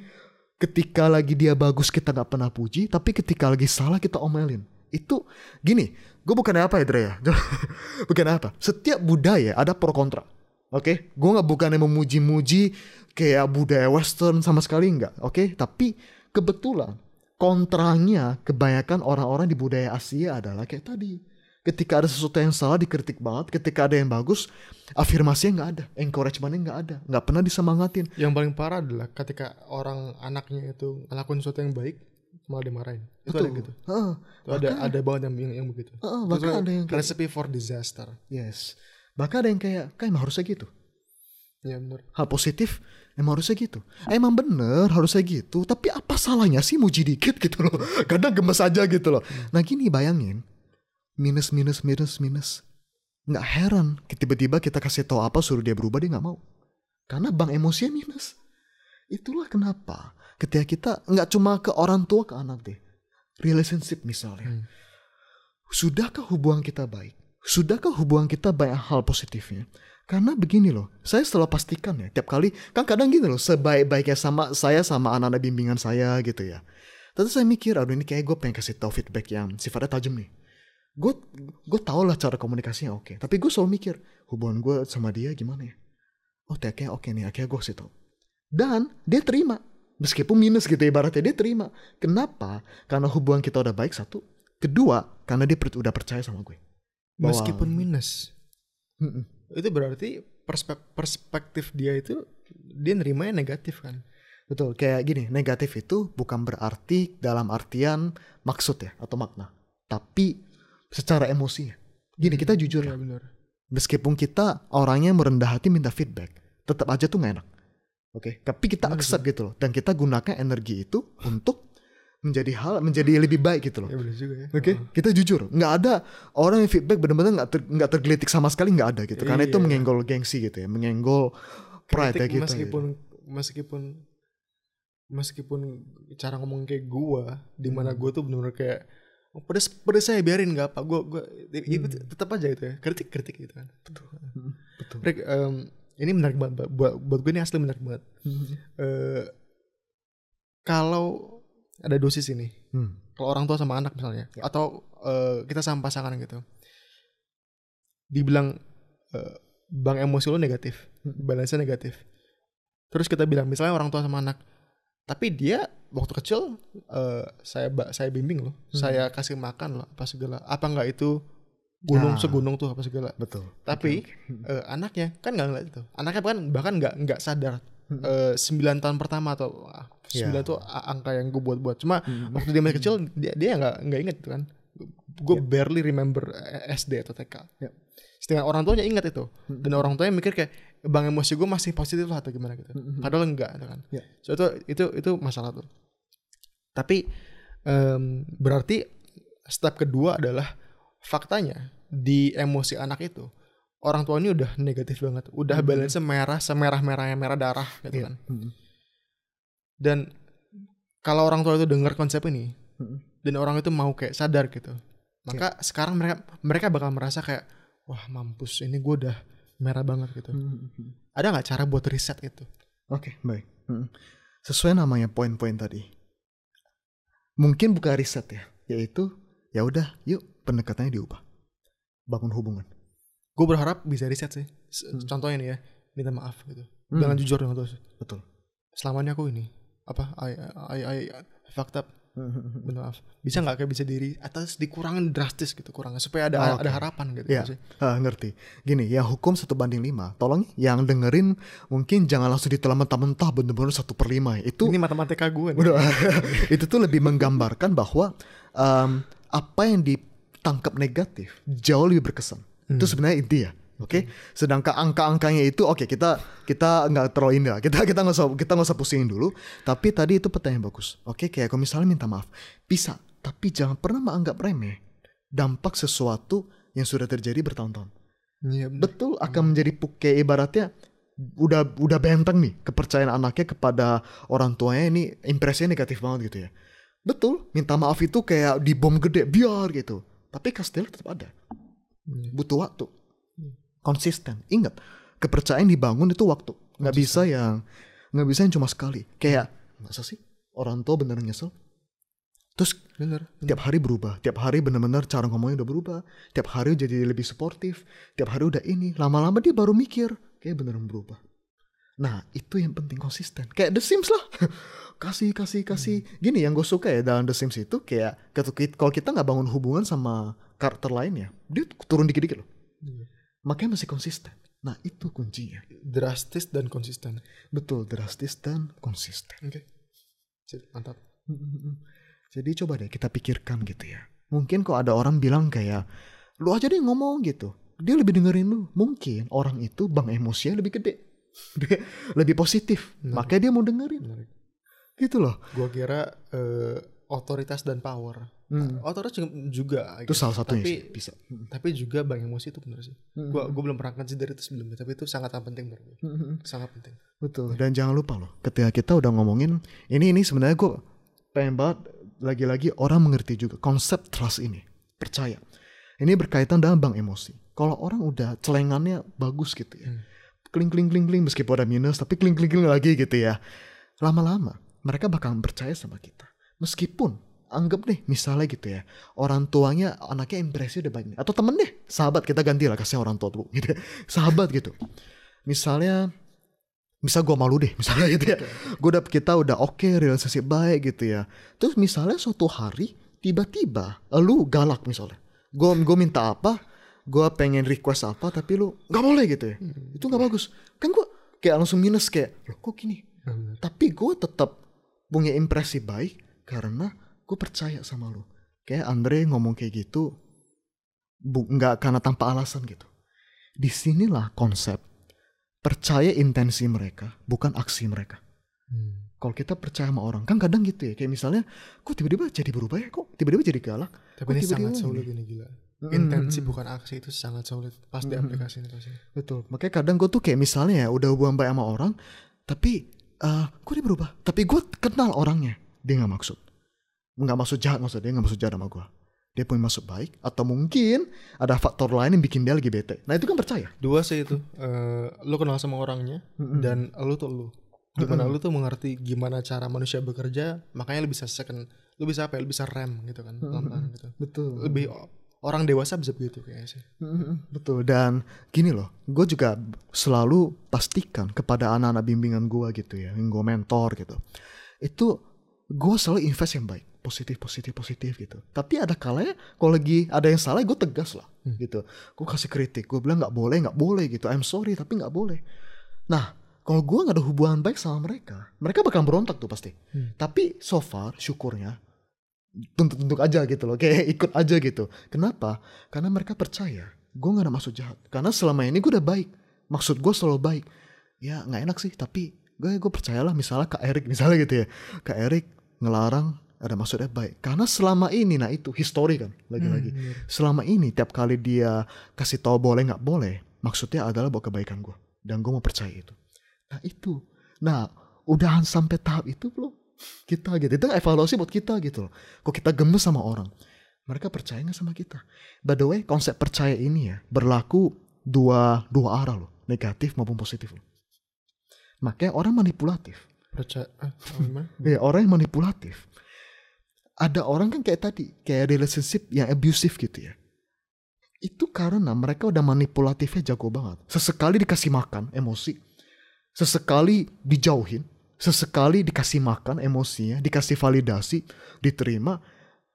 ketika lagi dia bagus kita nggak pernah puji, tapi ketika lagi salah kita omelin. Itu gini, gue bukan apa ya Dre ya, <laughs> bukan apa. Setiap budaya ada pro kontra. Oke, okay? gue nggak bukannya memuji-muji kayak budaya Western sama sekali nggak. Oke, okay? tapi kebetulan kontranya kebanyakan orang-orang di budaya Asia adalah kayak tadi. Ketika ada sesuatu yang salah dikritik banget, ketika ada yang bagus, afirmasinya nggak ada, encouragementnya nggak ada, nggak pernah disemangatin. Yang paling parah adalah ketika orang anaknya itu ngelakuin sesuatu yang baik, malah dimarahin. Itu Betul. ada gitu. Uh, itu ada ada banget yang yang, yang begitu. Uh, bahkan ada yang recipe for disaster. Yes. Bahkan ada yang kayak, kayak emang harusnya gitu. Ya bener. Hal positif emang harusnya gitu. Emang bener harusnya gitu. Tapi apa salahnya sih muji dikit gitu loh. <laughs> Kadang gemes aja gitu loh. Hmm. Nah gini bayangin. Minus, minus, minus, minus. Nggak heran. Tiba-tiba kita kasih tahu apa suruh dia berubah dia nggak mau. Karena bang emosinya minus. Itulah kenapa ketika kita nggak cuma ke orang tua ke anak deh. Relationship misalnya. Hmm. Sudahkah hubungan kita baik? Sudahkah hubungan kita banyak hal positifnya? Karena begini loh, saya selalu pastikan ya, tiap kali, kan kadang gini loh, sebaik-baiknya sama saya sama anak-anak bimbingan saya gitu ya. Tapi saya mikir, aduh ini kayak gue pengen kasih tau feedback yang sifatnya tajam nih. Gue gue tau lah cara komunikasinya oke, okay. tapi gue selalu mikir, hubungan gue sama dia gimana ya? Oh, kayak oke nih, akhirnya gue kasih tau. dan dia terima meskipun minus gitu ibaratnya dia terima kenapa karena hubungan kita udah baik satu kedua karena dia udah percaya sama gue Meskipun minus. Mm-mm. Itu berarti perspek- perspektif dia itu dia nerimanya negatif kan. betul. Kayak gini negatif itu bukan berarti dalam artian maksud ya atau makna. Tapi secara emosinya gini kita jujur ya. Iya benar. meskipun kita orangnya merendah hati minta feedback tetap aja tuh nggak enak. Oke? Tapi kita Benar accept gitu loh. Dan kita gunakan energi itu untuk menjadi hal menjadi lebih baik gitu loh Ya benar juga ya. Oke, kita jujur, nggak ada orang yang feedback benar-benar nggak ter, nggak tergelitik sama sekali nggak ada gitu, karena itu Iya. menyenggol gengsi gitu ya, menyenggol pride ya Kritik kita. meskipun meskipun meskipun cara ngomong kayak gua di mana Hmm. gua tuh benar-benar kayak oh, pedes pedes saya biarin nggak apa gua gua itu Hmm. tetap aja itu ya kritik kritik gitu kan betul betul. Rick, em, ini menarik banget buat buat gue ini asli menarik banget Hmm. Eh, kalau ada dosis ini Hmm. kalau orang tua sama anak misalnya Ya. atau eh, kita sama pasangan gitu dibilang eh, bang emosi lo negatif Hmm. balance negatif terus kita bilang misalnya orang tua sama anak tapi dia waktu kecil eh, saya saya bimbing loh Hmm. saya kasih makan loh apa segala apa nggak itu gunung Nah. segunung tuh apa segala Betul. tapi Oke, oke. eh, anaknya kan nggak ngeliat itu anaknya bahkan bahkan nggak nggak sadar Hmm. eh, 9 tahun pertama atau sembilan Ya. tuh angka yang gue buat-buat cuma Hmm. waktu dia masih kecil dia dia nggak nggak inget itu kan gue Ya. barely remember eh, SD atau TK Ya. sedangkan orang tuanya ingat itu Hmm. dan orang tuanya mikir kayak bang emosi gue masih positif lah atau gimana gitu Hmm. padahal enggak itu kan Ya. so itu itu itu masalah tuh tapi em, berarti step kedua adalah faktanya di emosi anak itu orang tua ini udah negatif banget udah Hmm. balance merah semerah merahnya merah darah gitu Iya. kan Hmm. Dan kalau orang tua itu dengar konsep ini Hmm. dan orang itu mau kayak sadar gitu maka sekarang mereka mereka bakal merasa kayak wah mampus ini gue udah merah banget gitu Hmm. ada nggak cara buat riset itu Oke, baik. Hmm. Sesuai namanya poin-poin tadi. Mungkin bukan riset ya, yaitu ya udah, yuk pendekatannya diubah. Bangun hubungan. gue berharap bisa riset sih Hmm. contohnya nih ya minta maaf gitu Hmm. dengan jujur dengan terus Betul. selama ini aku ini apa I I I, I fucked up <laughs> Hmm. maaf bisa nggak kayak bisa diri atas dikurangin drastis gitu kurangnya supaya ada Oh, oke. ada harapan gitu Iya, sih ah, ngerti. Gini, ya hukum satu banding lima. Tolong yang dengerin mungkin jangan langsung ditelan mentah-mentah bener-bener satu per lima. ya. Itu ini matematika gue nih. <laughs> Itu tuh lebih menggambarkan bahwa em, apa yang ditangkap negatif jauh lebih berkesan. Itu sebenarnya inti ya. Oke, sedangkan angka-angkanya itu oke kita kita nggak terlalu indah, kita kita nggak usah kita nggak usah pusingin dulu. Tapi tadi itu pertanyaan bagus. Oke, kayak kalau misalnya minta maaf, bisa, tapi jangan pernah menganggap remeh dampak sesuatu yang sudah terjadi bertahun-tahun. Iya bener. Betul akan menjadi kayak ibaratnya udah udah benteng nih kepercayaan anaknya kepada orang tuanya ini impresinya negatif banget gitu ya. Betul, minta maaf itu kayak di bom gede biar gitu. Tapi kastilnya tetap ada. Iya. Butuh waktu. Konsisten. Ingat, kepercayaan dibangun itu waktu. Nggak bisa yang nggak bisa yang cuma sekali. Kayak masa sih orang tua beneran nyesel? Terus bener tiap hari berubah. Tiap hari bener-bener cara ngomongnya udah berubah. Tiap hari jadi lebih suportif. Tiap hari udah ini. Lama-lama dia baru mikir kayak beneran berubah. Nah itu yang penting konsisten. Kayak The Sims lah. <laughs> Kasih kasih kasih. Gini yang gue suka ya dalam The Sims itu kayak kalau kita nggak bangun hubungan sama karakter lainnya dia turun dikit-dikit loh. Iya. Makanya masih konsisten nah itu kuncinya drastis dan konsisten betul drastis dan konsisten oke Sip, mantap Jadi coba deh kita pikirkan gitu ya. Mungkin kok ada orang bilang kayak, lu aja deh ngomong gitu. Dia lebih dengerin lu. Mungkin orang itu bang emosinya lebih gede. <laughs> Dia lebih positif. Benar. Makanya dia mau dengerin. menarik Gitu loh. gue kira eh, otoritas dan power Hmm. otoritas juga, juga Itu salah satunya tapi sih. Bisa. Hmm. tapi juga bang emosi itu bener sih Hmm. gue gue belum pernah consider itu sebelumnya tapi itu sangat penting menurut gue Hmm. sangat penting Betul. Dan jangan lupa loh, ketika kita udah ngomongin ini ini sebenarnya gue pengen banget lagi-lagi orang mengerti juga konsep trust ini. Percaya. Ini berkaitan dengan bank emosi. Kalau orang udah celengannya bagus gitu ya. Hmm. Kling kling kling kling meskipun ada minus tapi kling kling kling lagi gitu ya. Lama-lama mereka bakal percaya sama kita. Meskipun anggap deh misalnya gitu ya orang tuanya anaknya impresi udah banyak. Atau temen deh sahabat kita ganti lah kasih orang tua dulu gitu ya. sahabat gitu. Misalnya misal gue malu deh misalnya gitu ya. Gue udah kita udah oke okay, relationship baik gitu ya. Terus misalnya suatu hari tiba-tiba lu galak misalnya. Gue gue minta apa gue pengen request apa tapi lu nggak boleh gitu ya. Hmm. itu nggak bagus. Kan gue kayak langsung minus kayak kok gini? Hmm. tapi gue tetap punya impresi baik karena gue percaya sama lu. Kayak Andre ngomong kayak gitu nggak karena tanpa alasan gitu. Di sinilah konsep percaya intensi mereka bukan aksi mereka. Hmm. kalau kita percaya sama orang kan kadang gitu ya kayak misalnya kok tiba-tiba jadi berubah ya? Kok tiba-tiba jadi galak? Tapi ini sangat sulit ini gila. Intensi bukan aksi itu sangat sulit pas mm-hmm. diaplikasikan pasti. Betul. Makanya kadang gue tuh kayak misalnya ya udah hubungan baik sama orang tapi uh, kok dia berubah? Tapi gue kenal orangnya dia nggak maksud. Nggak maksud jahat maksud dia nggak maksud jahat sama gue dia punya maksud baik atau mungkin ada faktor lain yang bikin dia lagi bete. Nah itu kan percaya. Dua sih itu. Uh, lu kenal sama orangnya mm-hmm. dan lu tuh lu. Gimana mm-hmm. lu tuh mengerti gimana cara manusia bekerja makanya lu bisa second lu bisa apa ya? Lu bisa rem gitu kan mm-hmm. gitu. Betul. Lebih orang dewasa bisa begitu kayaknya sih. Betul. Dan gini loh, gue juga selalu pastikan kepada anak-anak bimbingan gue gitu ya, yang gue mentor gitu, itu gue selalu invest yang baik, positif, positif, positif gitu. Tapi ada kalanya kalau lagi ada yang salah, gue tegas lah hmm. gitu. Gue kasih kritik, gue bilang nggak boleh, nggak boleh gitu. I'm sorry tapi nggak boleh. Nah kalau gue nggak ada hubungan baik sama mereka, mereka bakal berontak tuh pasti. Hmm. Tapi so far syukurnya tuntut-tuntut aja gitu loh <laughs> kayak ikut aja gitu kenapa karena mereka percaya gue gak ada maksud jahat karena selama ini gue udah baik maksud gue selalu baik ya nggak enak sih tapi gue gue percayalah misalnya kak Erik misalnya gitu ya kak Erik ngelarang ada maksudnya baik. Karena selama ini nah itu histori kan lagi-lagi. Hmm, selama ini tiap kali dia kasih tahu boleh nggak boleh maksudnya adalah buat kebaikan gue dan gue mau percaya itu. Nah itu. Nah udahan sampai tahap itu belum? Kita gitu. Itu evaluasi buat kita gitu loh. Kok kita gemes sama orang? Mereka percaya nggak sama kita? By the way konsep percaya ini ya berlaku dua dua arah loh. Negatif maupun positif loh. Makanya orang manipulatif percaya ah, ya orang yang manipulatif. Ada orang kan kayak tadi kayak relationship yang abusive gitu ya. Itu karena mereka udah manipulatifnya jago banget. Sesekali dikasih makan emosi. Sesekali dijauhin. Sesekali dikasih makan emosinya, dikasih validasi, diterima,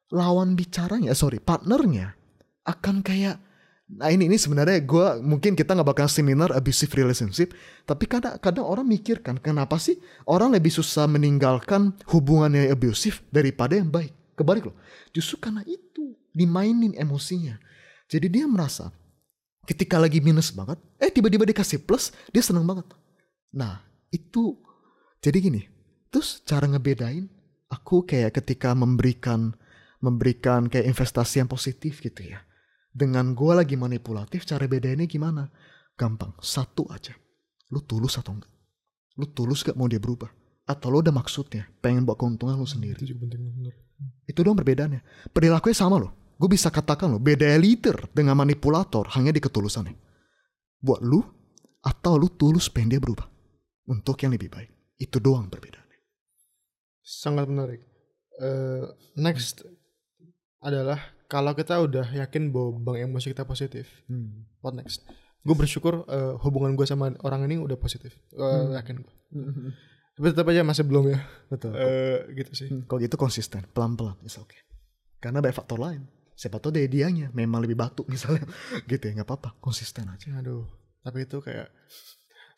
lawan bicaranya, sorry, partnernya akan kayak Nah ini ini sebenarnya gue mungkin kita nggak bakal seminar abusive relationship, tapi kadang kadang orang mikirkan kenapa sih orang lebih susah meninggalkan hubungan yang abusive daripada yang baik. Kebalik loh, justru karena itu dimainin emosinya. Jadi dia merasa ketika lagi minus banget, eh tiba-tiba dikasih plus, dia seneng banget. Nah itu jadi gini, terus cara ngebedain aku kayak ketika memberikan memberikan kayak investasi yang positif gitu ya. Dengan gue lagi manipulatif, cara bedainnya gimana? Gampang, satu aja. Lu tulus atau enggak? Lu tulus gak mau dia berubah? Atau lu udah maksudnya, pengen buat keuntungan lu sendiri? Itu juga penting bener. Itu dong perbedaannya. Perilakunya sama loh. Gue bisa katakan loh, beda liter dengan manipulator hanya di ketulusannya. Buat lu, atau lu tulus pengen dia berubah. Untuk yang lebih baik. Itu doang perbedaannya. Sangat menarik. Uh, next adalah kalau kita udah yakin bahwa bank emosi kita positif, hmm. what next? Gue bersyukur uh, hubungan gue sama orang ini udah positif, uh, hmm. yakin gue. Hmm. Tapi tetap aja masih belum ya. Betul. Uh, gitu sih. Hmm. Kalau gitu konsisten, pelan-pelan, is oke. Okay. Karena banyak faktor lain. Siapa tahu dia dianya memang lebih batu misalnya, <laughs> gitu ya nggak apa-apa, konsisten aja. Aduh, tapi itu kayak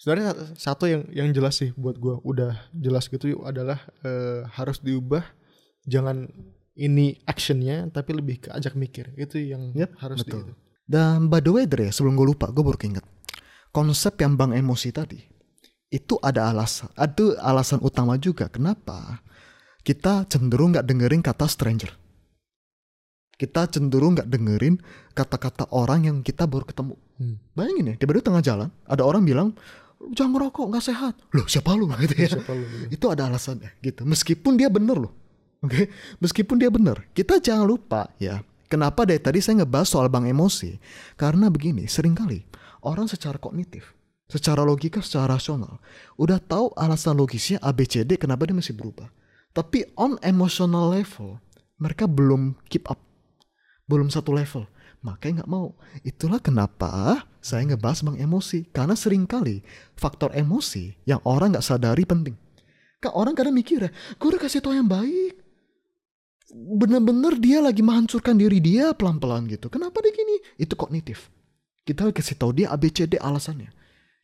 sebenarnya satu yang yang jelas sih buat gue udah jelas gitu adalah uh, harus diubah jangan ini actionnya tapi lebih ke ajak mikir itu yang yep, harus betul. Di, dan by the way Dre sebelum gue lupa gue baru keinget konsep yang bang emosi tadi itu ada alasan ada alasan utama juga kenapa kita cenderung nggak dengerin kata stranger kita cenderung nggak dengerin kata-kata orang yang kita baru ketemu. Hmm. Bayangin ya, tiba-tiba tengah jalan ada orang bilang, jangan ngerokok nggak sehat loh siapa lu gitu <laughs> ya siapa lu, gitu. <laughs> itu ada alasannya gitu meskipun dia bener loh oke okay? meskipun dia bener kita jangan lupa ya kenapa dari tadi saya ngebahas soal bank emosi karena begini sering kali orang secara kognitif secara logika secara rasional udah tahu alasan logisnya ABCD kenapa dia masih berubah tapi on emotional level mereka belum keep up belum satu level makanya nggak mau. Itulah kenapa saya ngebahas bang emosi. Karena sering kali faktor emosi yang orang nggak sadari penting. Kan orang kadang mikir ya, gue udah kasih tau yang baik. Bener-bener dia lagi menghancurkan diri dia pelan-pelan gitu. Kenapa dia gini? Itu kognitif. Kita kasih tahu dia ABCD alasannya.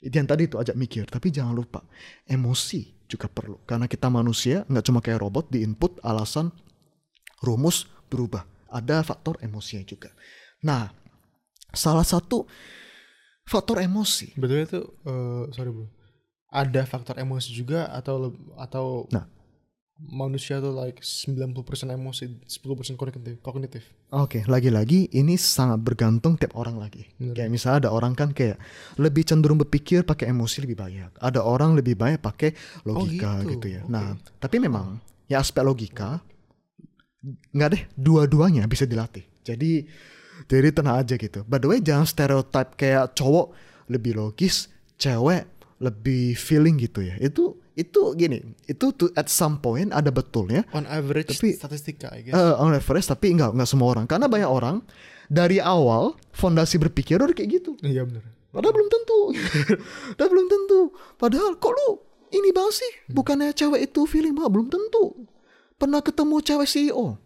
Itu yang tadi itu ajak mikir. Tapi jangan lupa, emosi juga perlu. Karena kita manusia nggak cuma kayak robot di input alasan rumus berubah. Ada faktor emosinya juga. Nah, salah satu faktor emosi. Betul itu uh, sorry bro. Ada faktor emosi juga atau atau Nah. Manusia tuh like 90% emosi, 10% kognitif. kognitif. Oke, lagi-lagi ini sangat bergantung tiap orang lagi. Bener. Kayak misalnya ada orang kan kayak lebih cenderung berpikir pakai emosi lebih banyak. Ada orang lebih banyak pakai logika gitu. gitu. ya. Oke. Nah, tapi memang ya aspek logika nggak deh, dua-duanya bisa dilatih. Jadi jadi tenang aja gitu. By the way, jangan stereotip kayak cowok lebih logis, cewek lebih feeling gitu ya. Itu itu gini, itu tuh at some point ada betulnya On average Tapi- statistika, I guess. Eh, on average tapi enggak enggak semua orang. Karena banyak orang dari awal fondasi berpikir udah kayak gitu. Iya benar. padahal belum tentu. <laughs> Padahal belum tentu. Padahal kok lu ini banget sih? Bukannya cewek itu feeling banget belum tentu. Pernah ketemu cewek CEO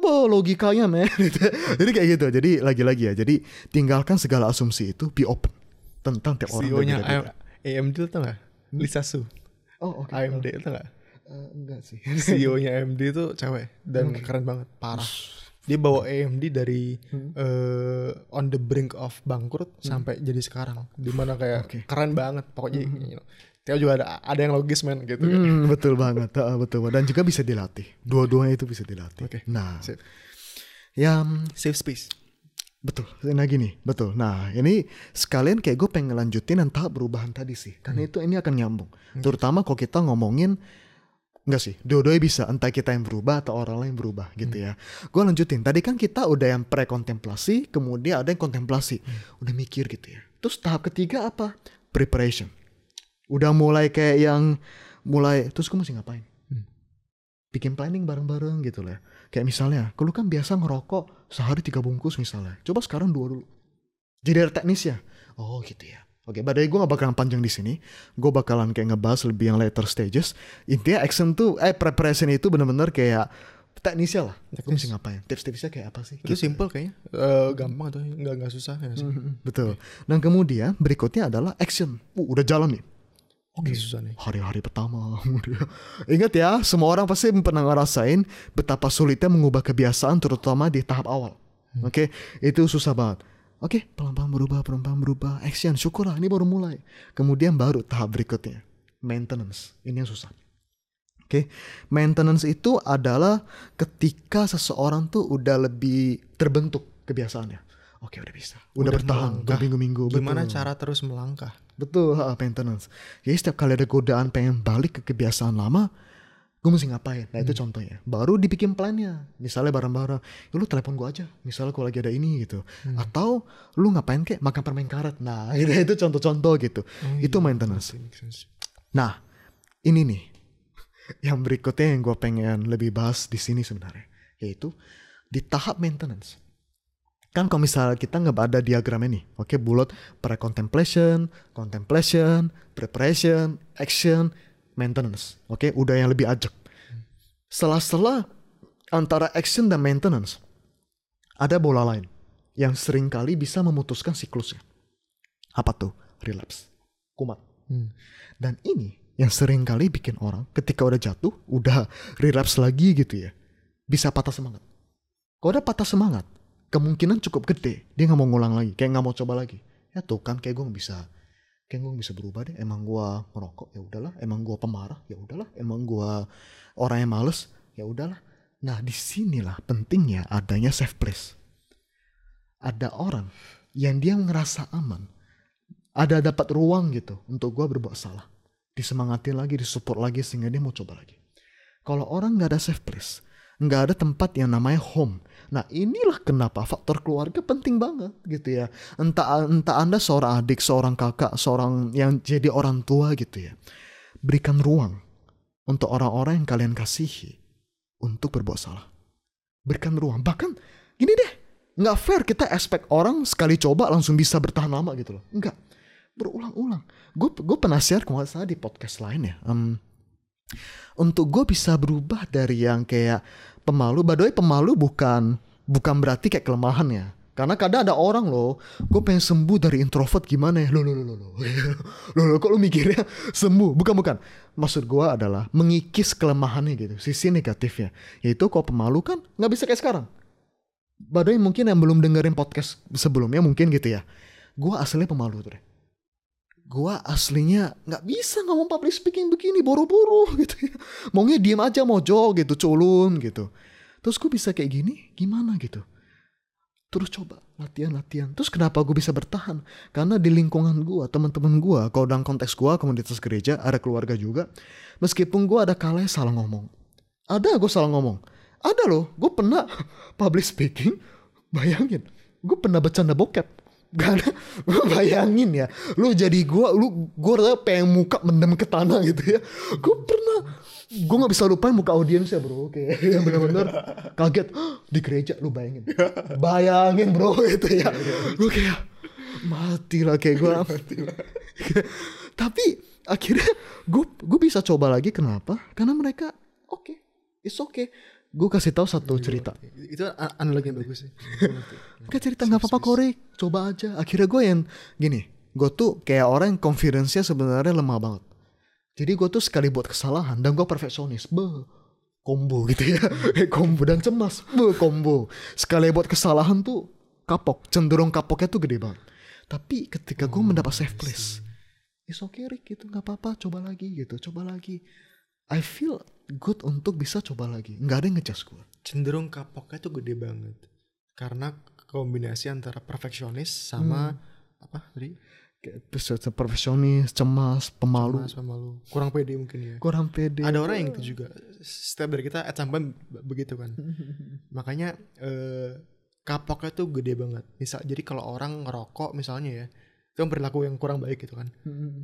Wah logikanya men. <laughs> Jadi kayak gitu. Jadi lagi-lagi ya. Jadi tinggalkan segala asumsi itu Be open Tentang tiap orang CEO-nya berbeda-beda. AMD tau gak? Lisa Su. Oh oke AMD itu gak? Eh, Enggak sih <laughs> CEO-nya AMD itu cewek dan keren banget, parah. Dia bawa AMD dari Hmm. eh, on the brink of bangkrut sampai jadi sekarang. Di mana kayak Oke. keren banget. Pokoknya you know, juga ada ada yang logis men gitu. kan. Hmm, <laughs> betul banget, betul. Dan juga bisa dilatih. Dua-duanya itu bisa dilatih. Oke. Nah, Sip. yang Safe space. Betul. Nah gini, betul. Nah ini sekalian kayak gue pengen ngelanjutin yang tahap perubahan tadi sih, karena itu ini akan nyambung. Terutama kalau kita ngomongin Enggak sih, dua-duanya bisa. Entah kita yang berubah atau orang lain berubah gitu ya. Gue lanjutin. Tadi kan kita udah yang pre-kontemplasi, kemudian ada yang kontemplasi. Udah mikir gitu ya. Terus tahap ketiga apa? Preparation. Udah mulai kayak yang mulai, terus gue mesti ngapain? Hmm. Bikin planning bareng-bareng gitu lah. Kayak misalnya, kalau kan biasa ngerokok sehari tiga bungkus misalnya. Coba sekarang dua dulu. Jadi ada teknisnya. Oh gitu ya. Oke, badai gue gak bakalan panjang di sini. Gue bakalan kayak ngebahas lebih yang later stages. Intinya action tuh, eh preparation itu bener-bener kayak teknisnya lah. Teknis. mesti ngapain? Tips-tipsnya kayak apa sih? Itu simple kayaknya. Eh, gampang tuh, nggak nggak susah ya. sih? Mhm, Betul. Dan kemudian berikutnya adalah action. Uh, udah jalan nih. Oke, susah nih. Hari-hari pertama. <laughs> Ingat ya, semua orang pasti pernah ngerasain betapa sulitnya mengubah kebiasaan terutama di tahap awal. Oke, itu susah banget. Oke, pelan-pelan berubah, pelan-pelan berubah. Action, syukurlah ini baru mulai. Kemudian baru tahap berikutnya, maintenance. Ini yang susah. Oke, maintenance itu adalah ketika seseorang tuh udah lebih terbentuk kebiasaannya. Oke, udah bisa. Udah, Udah bertahan berminggu-minggu. Gimana betul. cara terus melangkah? Betul, ha, maintenance. Jadi setiap kali ada godaan pengen balik ke kebiasaan lama, gue mesti ngapain? Nah itu contohnya. Baru dibikin plannya. Misalnya bareng-bareng, ya lu telepon gue aja. Misalnya kalau lagi ada ini gitu. Atau lu ngapain kek makan permen karet. Nah <laughs> itu, itu contoh-contoh gitu. itu maintenance. Make sense. Nah ini nih, <laughs> yang berikutnya yang gue pengen lebih bahas di sini sebenarnya, yaitu di tahap maintenance. Kan kalau misalnya kita nggak ada diagramnya nih, oke bulat pre-contemplation, contemplation, preparation, action, maintenance, oke udah yang lebih ajak. Setelah-setelah antara action dan maintenance, ada bola lain yang sering kali bisa memutuskan siklusnya. Apa tuh? Relapse, kumat. Hmm. Dan ini yang sering kali bikin orang ketika udah jatuh, udah relapse lagi gitu ya, bisa patah semangat. Kalau udah patah semangat, kemungkinan cukup gede dia nggak mau ngulang lagi, kayak nggak mau coba lagi. Ya tuh kan kayak gue nggak bisa, kayak gue bisa berubah deh. Emang gue merokok ya udahlah, emang gue pemarah ya udahlah, emang gue orang yang males ya udahlah. Nah di sinilah pentingnya adanya safe place. Ada orang yang dia ngerasa aman, ada dapat ruang gitu untuk gue berbuat salah disemangatin lagi disupport lagi sehingga dia mau coba lagi kalau orang nggak ada safe place nggak ada tempat yang namanya home nah inilah kenapa faktor keluarga penting banget gitu ya entah entah anda seorang adik seorang kakak seorang yang jadi orang tua gitu ya berikan ruang untuk orang-orang yang kalian kasihi untuk berbuat salah berikan ruang bahkan gini deh nggak fair kita expect orang sekali coba langsung bisa bertahan lama gitu loh. Enggak. Berulang-ulang. Gue gue kalau nggak salah di podcast lain ya. Em, untuk gue bisa berubah dari yang kayak pemalu. By pemalu bukan bukan berarti kayak kelemahan ya. Karena kadang ada orang loh, gue pengen sembuh dari introvert gimana ya? Loh, loh, loh, loh, loh. <laughs> loh, kok lu mikirnya sembuh? Bukan, bukan. Maksud gue adalah mengikis kelemahannya gitu, sisi negatifnya. Yaitu kalau pemalu kan nggak bisa kayak sekarang. Badai mungkin yang belum dengerin podcast sebelumnya mungkin gitu ya. Gue aslinya pemalu tuh deh. Gue aslinya nggak bisa ngomong public speaking begini boro-boro <laughs> gitu ya. Maunya diem aja mojok gitu, culun gitu. Terus gue bisa kayak gini, gimana gitu terus coba latihan-latihan. Terus kenapa gue bisa bertahan? Karena di lingkungan gue, teman-teman gue, kalau dalam konteks gue, komunitas gereja, ada keluarga juga. Meskipun gue ada kalanya salah ngomong. Ada gue salah ngomong. Ada loh, gue pernah <laughs> public speaking, bayangin. Gue pernah bercanda bokep. Lu <laughs> bayangin ya. Lu jadi gue, lu gue pengen muka mendem ke tanah gitu ya. Gue pernah gue nggak bisa lupain muka audiensnya bro. Kayak <laughs> yang bener-bener kaget di gereja lu bayangin. <laughs> Bayangin bro itu ya. Gue kayak mati lah kayak gue tapi akhirnya gue gue bisa coba lagi kenapa? Karena mereka oke okay, it's okay gue kasih tahu satu cerita itu analogi yang bagus sih <laughs> Kayak cerita nggak apa-apa korek coba aja akhirnya gue yang gini gue tuh kayak orang yang confidence-nya sebenarnya lemah banget jadi gue tuh sekali buat kesalahan dan gue perfeksionis. Be, combo gitu ya. <laughs> combo dan cemas. Be, combo. Sekali buat kesalahan tuh kapok. Cenderung kapoknya tuh gede banget. Tapi ketika gue mendapat safe place. It's okay Rick gitu. Gak apa-apa coba lagi gitu. Coba lagi. I feel good untuk bisa coba lagi. Gak ada yang ngecas gue. Cenderung kapoknya tuh gede banget. Karena kombinasi antara perfeksionis sama hmm. apa tadi? kayak profesionis, cemas, pemalu. Cemas, pemalu. Kurang pede mungkin ya. Kurang pede. Ada orang yang itu juga. Setiap dari kita at some point begitu kan. <laughs> Makanya eh, kapoknya tuh gede banget. Misal jadi kalau orang ngerokok misalnya ya, itu perilaku yang kurang baik gitu kan.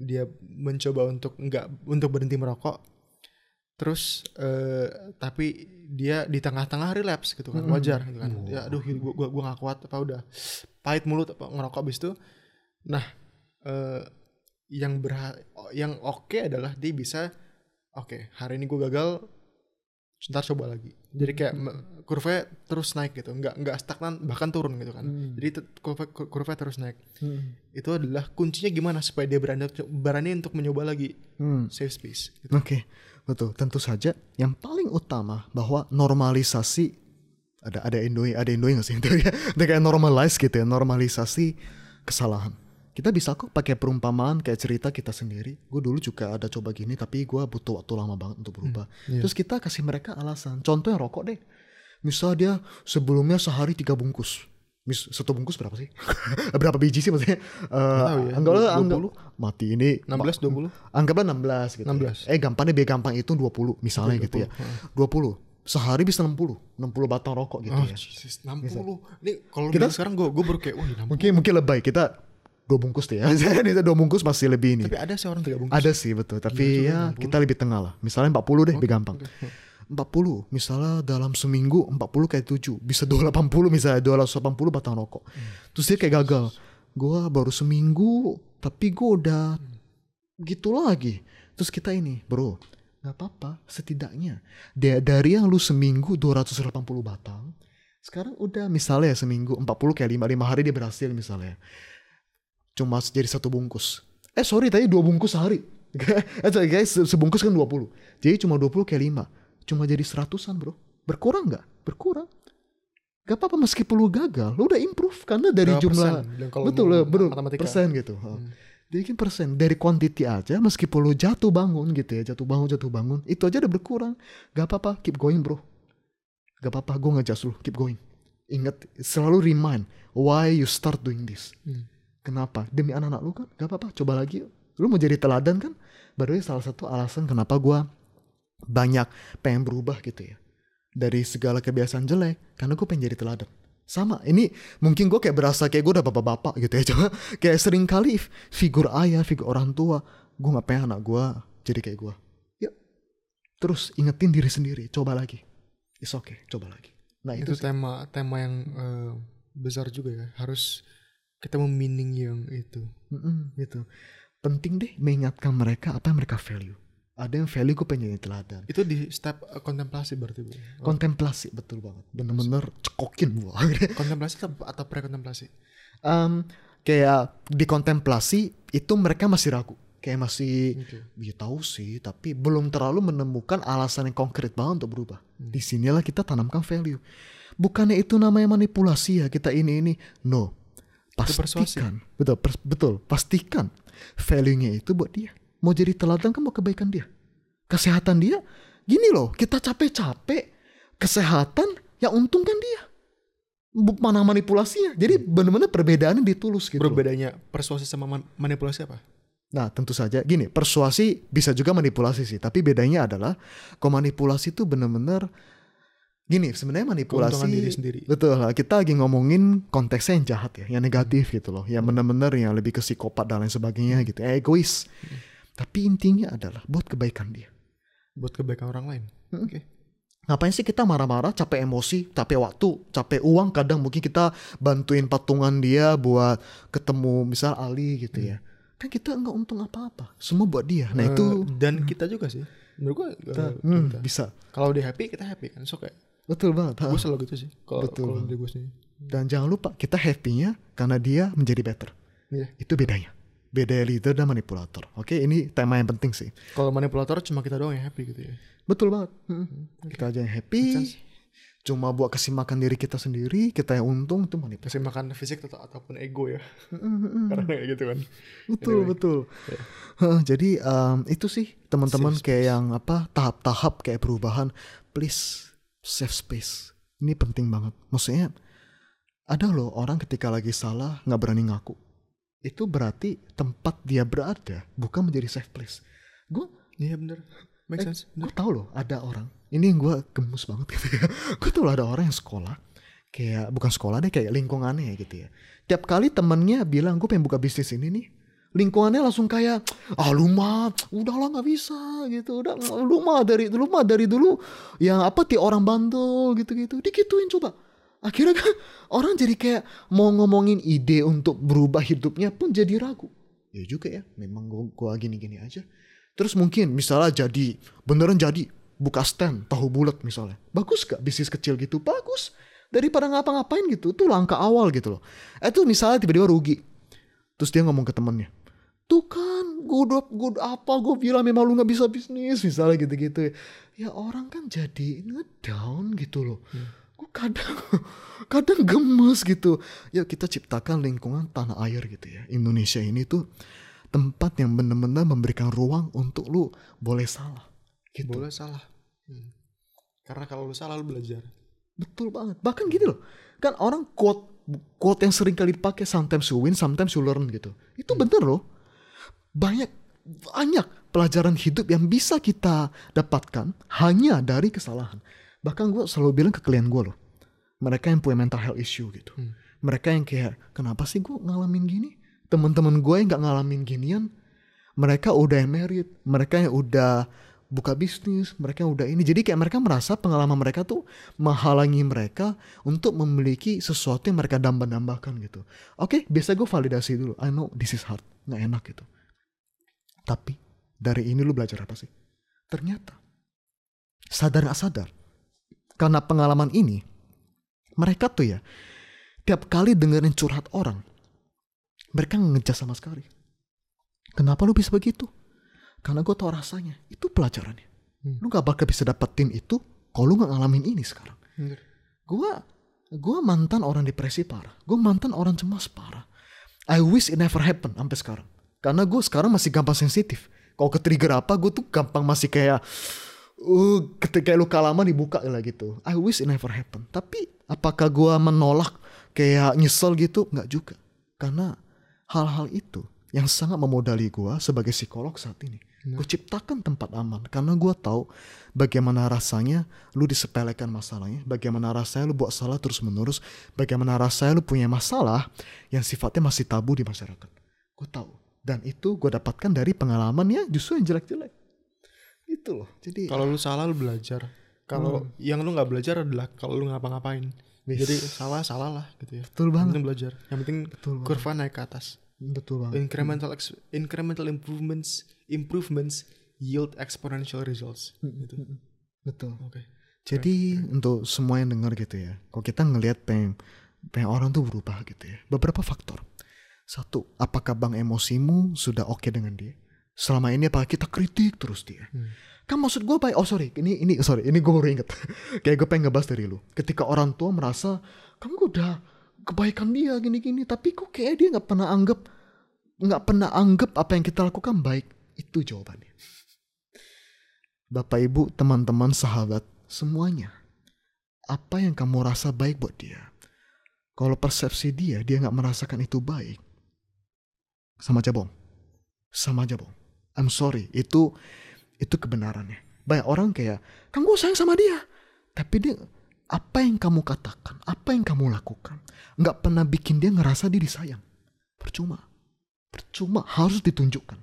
Dia mencoba untuk enggak untuk berhenti merokok. Terus eh, tapi dia di tengah-tengah relapse gitu kan. Wajar gitu kan. Ya aduh gua gua, gua gak kuat apa udah pahit mulut apa ngerokok abis itu. Nah, uh, yang berha yang oke okay adalah dia bisa oke okay, hari ini gue gagal sebentar coba lagi jadi kayak hmm. kurva terus naik gitu nggak nggak stagnan bahkan turun gitu kan hmm. jadi kurva kurva terus naik hmm. itu adalah kuncinya gimana supaya dia berani berani untuk mencoba lagi hmm. safe space gitu. oke okay. Betul tentu saja yang paling utama bahwa normalisasi ada ada Indo ada Indo nggak sih <laughs> itu ya kayak normalize gitu ya normalisasi kesalahan kita bisa kok pakai perumpamaan kayak cerita kita sendiri. Gue dulu juga ada coba gini, tapi gue butuh waktu lama banget untuk berubah. Hmm, yeah. Terus kita kasih mereka alasan. Contoh yang rokok deh. Misal dia sebelumnya sehari tiga bungkus. Mis satu bungkus berapa sih? <laughs> berapa biji sih maksudnya? Uh, ya. Anggaplah anggap mati ini 16 20. Anggaplah 16 gitu. 16. Ya. Eh gampangnya biar gampang itu 20 misalnya 20, gitu ya. Hmm. 20 sehari bisa 60 60 batang rokok gitu oh, ya. Jesus, 60. Misal. Ini kalau kita sekarang gue gue baru kayak wah 60. Mungkin mungkin lebay kita dua bungkus deh ya. <laughs> Saya dua bungkus masih lebih ini. Tapi ada sih orang tiga bungkus. Ada sih betul. Tapi ya 60. kita lebih tengah lah. Misalnya 40 deh, lebih gampang. Okay. 40 misalnya dalam seminggu 40 kayak 7 bisa 280 misalnya 280 batang rokok hmm. terus dia kayak gagal gue baru seminggu tapi gue udah hmm. gitu lagi terus kita ini bro nggak apa-apa setidaknya dari yang lu seminggu 280 batang sekarang udah misalnya seminggu 40 kayak 5, 5 hari dia berhasil misalnya cuma jadi satu bungkus. Eh sorry tadi dua bungkus sehari. <laughs> eh guys sebungkus kan 20. Jadi cuma 20 kayak 5. Cuma jadi seratusan bro. Berkurang nggak? Berkurang. Gak apa-apa meskipun lu gagal, lu udah improve karena dari Berapa jumlah betul lah, bro, persen gitu. Hmm. Kan persen dari quantity aja meskipun lu jatuh bangun gitu ya, jatuh bangun jatuh bangun, itu aja udah berkurang. Gak apa-apa, keep going bro. Gak apa-apa, gue ngejas lu, keep going. Ingat, selalu remind why you start doing this. Hmm Kenapa? Demi anak-anak lu kan? Gak apa-apa, coba lagi Lu mau jadi teladan kan? Baru salah satu alasan kenapa gue banyak pengen berubah gitu ya. Dari segala kebiasaan jelek, karena gue pengen jadi teladan. Sama, ini mungkin gue kayak berasa kayak gue udah bapak-bapak gitu ya. <laughs> Coba kayak sering kali figur ayah, figur orang tua, gue gak pengen anak gue jadi kayak gue. Yuk, terus ingetin diri sendiri, coba lagi. It's okay, coba lagi. Nah itu, itu tema tema yang uh, besar juga ya. Harus kita meaning yang itu. Mm-mm, gitu penting deh mengingatkan mereka apa yang mereka value ada yang value gue pengen jadi teladan. Itu di step uh, kontemplasi berarti bu. kontemplasi betul banget. Bener-bener cekokin gua. <laughs> Kontemplasi atau, atau pre-kontemplasi? Em, kayak di kontemplasi itu mereka masih ragu. Kayak masih Oke. ya tahu sih tapi belum terlalu menemukan alasan yang konkret banget untuk berubah. Di sinilah kita tanamkan value. Bukannya itu namanya manipulasi ya kita ini ini. No. Pastikan. Betul pers- betul. Pastikan value-nya itu buat dia mau jadi teladan kan mau kebaikan dia. Kesehatan dia gini loh kita capek-capek. Kesehatan yang untungkan dia. Bu- mana manipulasinya? Jadi benar-benar perbedaannya ditulus gitu loh. Berbedanya persuasi sama man- manipulasi apa? Nah, tentu saja. Gini, persuasi bisa juga manipulasi sih, tapi bedanya adalah kalau manipulasi itu benar-benar gini, sebenarnya manipulasi Keuntungan diri sendiri. Betul lah, kita lagi ngomongin konteksnya yang jahat ya, yang negatif gitu loh, yang benar-benar yang lebih ke psikopat dan lain sebagainya gitu, egois. Tapi intinya adalah buat kebaikan dia. Buat kebaikan orang lain. Hmm. Oke. Ngapain sih kita marah-marah, capek emosi, capek waktu, capek uang, kadang mungkin kita bantuin patungan dia buat ketemu misal Ali gitu ya. Kan kita nggak untung apa-apa, semua buat dia. Nah Eh, itu dan kita juga sih. Menurut gua eh, Hmm, kita. bisa. Kalau dia happy kita happy kan. So kayak Betul banget. gue selalu gitu sih. Kalau Betul. kalau gue sendiri. Dan jangan lupa kita happy-nya karena dia menjadi better. Iya. Itu bedanya. Beda leader dan manipulator. Oke, ini tema yang penting sih. Kalau manipulator cuma kita doang yang happy gitu ya. Betul banget. Hmm. Kita aja yang happy. Cuma buat kesimakan diri kita sendiri, kita yang untung itu manipulasi. Kasih makan fisik atau ataupun ego ya. Hmm, Karena kayak gitu kan. Betul, Anyway. betul. Ya. Hah, jadi em, itu sih teman-teman kayak yang apa tahap-tahap kayak perubahan. Please safe space. Ini penting banget. Maksudnya ada loh orang ketika lagi salah nggak berani ngaku. Itu berarti tempat dia berada bukan menjadi safe place. Gue Iya bener. Make Eh, sense. gue tau loh ada orang. Ini yang gue gemus banget gitu ya. gue tau loh ada orang yang sekolah kayak bukan sekolah deh kayak lingkungannya ya gitu ya. Tiap kali temennya bilang gue pengen buka bisnis ini nih, lingkungannya langsung kayak ah lu mah udahlah nggak bisa gitu udah lu mah dari dulu mah dari dulu yang apa ti orang bandel gitu-gitu dikituin coba akhirnya kan orang jadi kayak mau ngomongin ide untuk berubah hidupnya pun jadi ragu. Ya juga ya memang gua, gua gini-gini aja. Terus mungkin misalnya jadi beneran jadi buka stand tahu bulat misalnya. Bagus gak bisnis kecil gitu? Bagus. Daripada ngapa-ngapain gitu itu langkah awal gitu loh. Eh tuh misalnya tiba-tiba rugi. Terus dia ngomong ke temennya tuh kan gue udah gue apa gue bilang memang lu nggak bisa bisnis misalnya gitu-gitu. Ya orang kan jadi ngedown gitu loh gue kadang <laughs> kadang gemes gitu. Ya kita ciptakan lingkungan tanah air gitu ya. Indonesia ini tuh tempat yang benar-benar memberikan ruang untuk lu boleh salah gitu. Boleh salah. Hmm. Karena kalau lu salah lu belajar. betul banget. Bahkan gini loh kan orang quote quote yang sering kali dipakai sometimes you win sometimes you learn gitu. Itu bener loh. Banyak banyak pelajaran hidup yang bisa kita dapatkan hanya dari kesalahan bahkan gue selalu bilang ke klien gue loh mereka yang punya mental health issue gitu. Hmm. mereka yang kayak kenapa sih gue ngalamin gini? Teman-teman gue yang nggak ngalamin ginian mereka udah yang married mereka yang udah buka bisnis mereka yang udah ini. Jadi kayak mereka merasa pengalaman mereka tuh menghalangi mereka untuk memiliki sesuatu yang mereka dambah-dambahkan gitu. Oke biasa gue validasi dulu. I know this is hard nggak enak gitu. Tapi dari ini lu belajar apa sih? Ternyata sadar nggak sadar karena pengalaman ini mereka tuh ya tiap kali dengerin curhat orang mereka ngejas sama sekali. Kenapa lu bisa begitu? Karena gue tau rasanya itu pelajarannya. Hmm. lu gak bakal bisa dapetin itu kalau lu nggak ngalamin ini sekarang. Bener. gue gue mantan orang depresi parah. Gue mantan orang cemas parah. I wish it never happen sampai sekarang. Karena gue sekarang masih gampang sensitif. Kalau ke trigger apa gue tuh gampang masih kayak uh ketika luka lama dibuka lah gitu. I wish it never happen. Tapi apakah gue menolak kayak nyesel gitu? Nggak juga. Karena hal-hal itu yang sangat memodali gue sebagai psikolog saat ini Benar. gue ciptakan tempat aman. Karena gue tahu bagaimana rasanya lu disepelekan masalahnya bagaimana rasanya lu buat salah terus menerus bagaimana rasanya lu punya masalah yang sifatnya masih tabu di masyarakat. Gue tahu. Dan itu gue dapatkan dari pengalaman ya justru yang jelek-jelek itu loh jadi Kalau lu salah lu belajar. Kalau Hmm. yang lu nggak belajar adalah kalau lu ngapa-ngapain. Jadi salah salah lah gitu ya. Betul Yang banget. penting belajar. Yang penting Betul banget. kurva naik ke atas. Betul banget. Incremental ex- incremental improvements improvements yield exponential results. Gitu. Betul. Oke. Jadi untuk semua yang dengar gitu ya, kalau kita ngelihat pengen, pengen orang tuh berubah gitu ya, beberapa faktor. Satu, apakah bang emosimu sudah oke dengan dia? Selama ini apakah kita kritik terus dia? Hmm. Kan maksud gue baik, oh sorry, ini ini sorry, ini gue baru inget. <laughs> Kayak gue pengen ngebahas dari lu. Ketika orang tua merasa, kamu udah kebaikan dia gini-gini, tapi kok kayak dia nggak pernah anggap, nggak pernah anggap apa yang kita lakukan baik. Itu jawabannya. Bapak ibu, teman-teman, sahabat, semuanya. Apa yang kamu rasa baik buat dia? Kalau persepsi dia, dia nggak merasakan itu baik. Sama aja bohong. Sama aja bohong. I'm sorry, itu itu kebenarannya. Banyak orang kayak, kan gue sayang sama dia. Tapi dia, apa yang kamu katakan, apa yang kamu lakukan, nggak pernah bikin dia ngerasa diri sayang. Percuma. Percuma, harus ditunjukkan.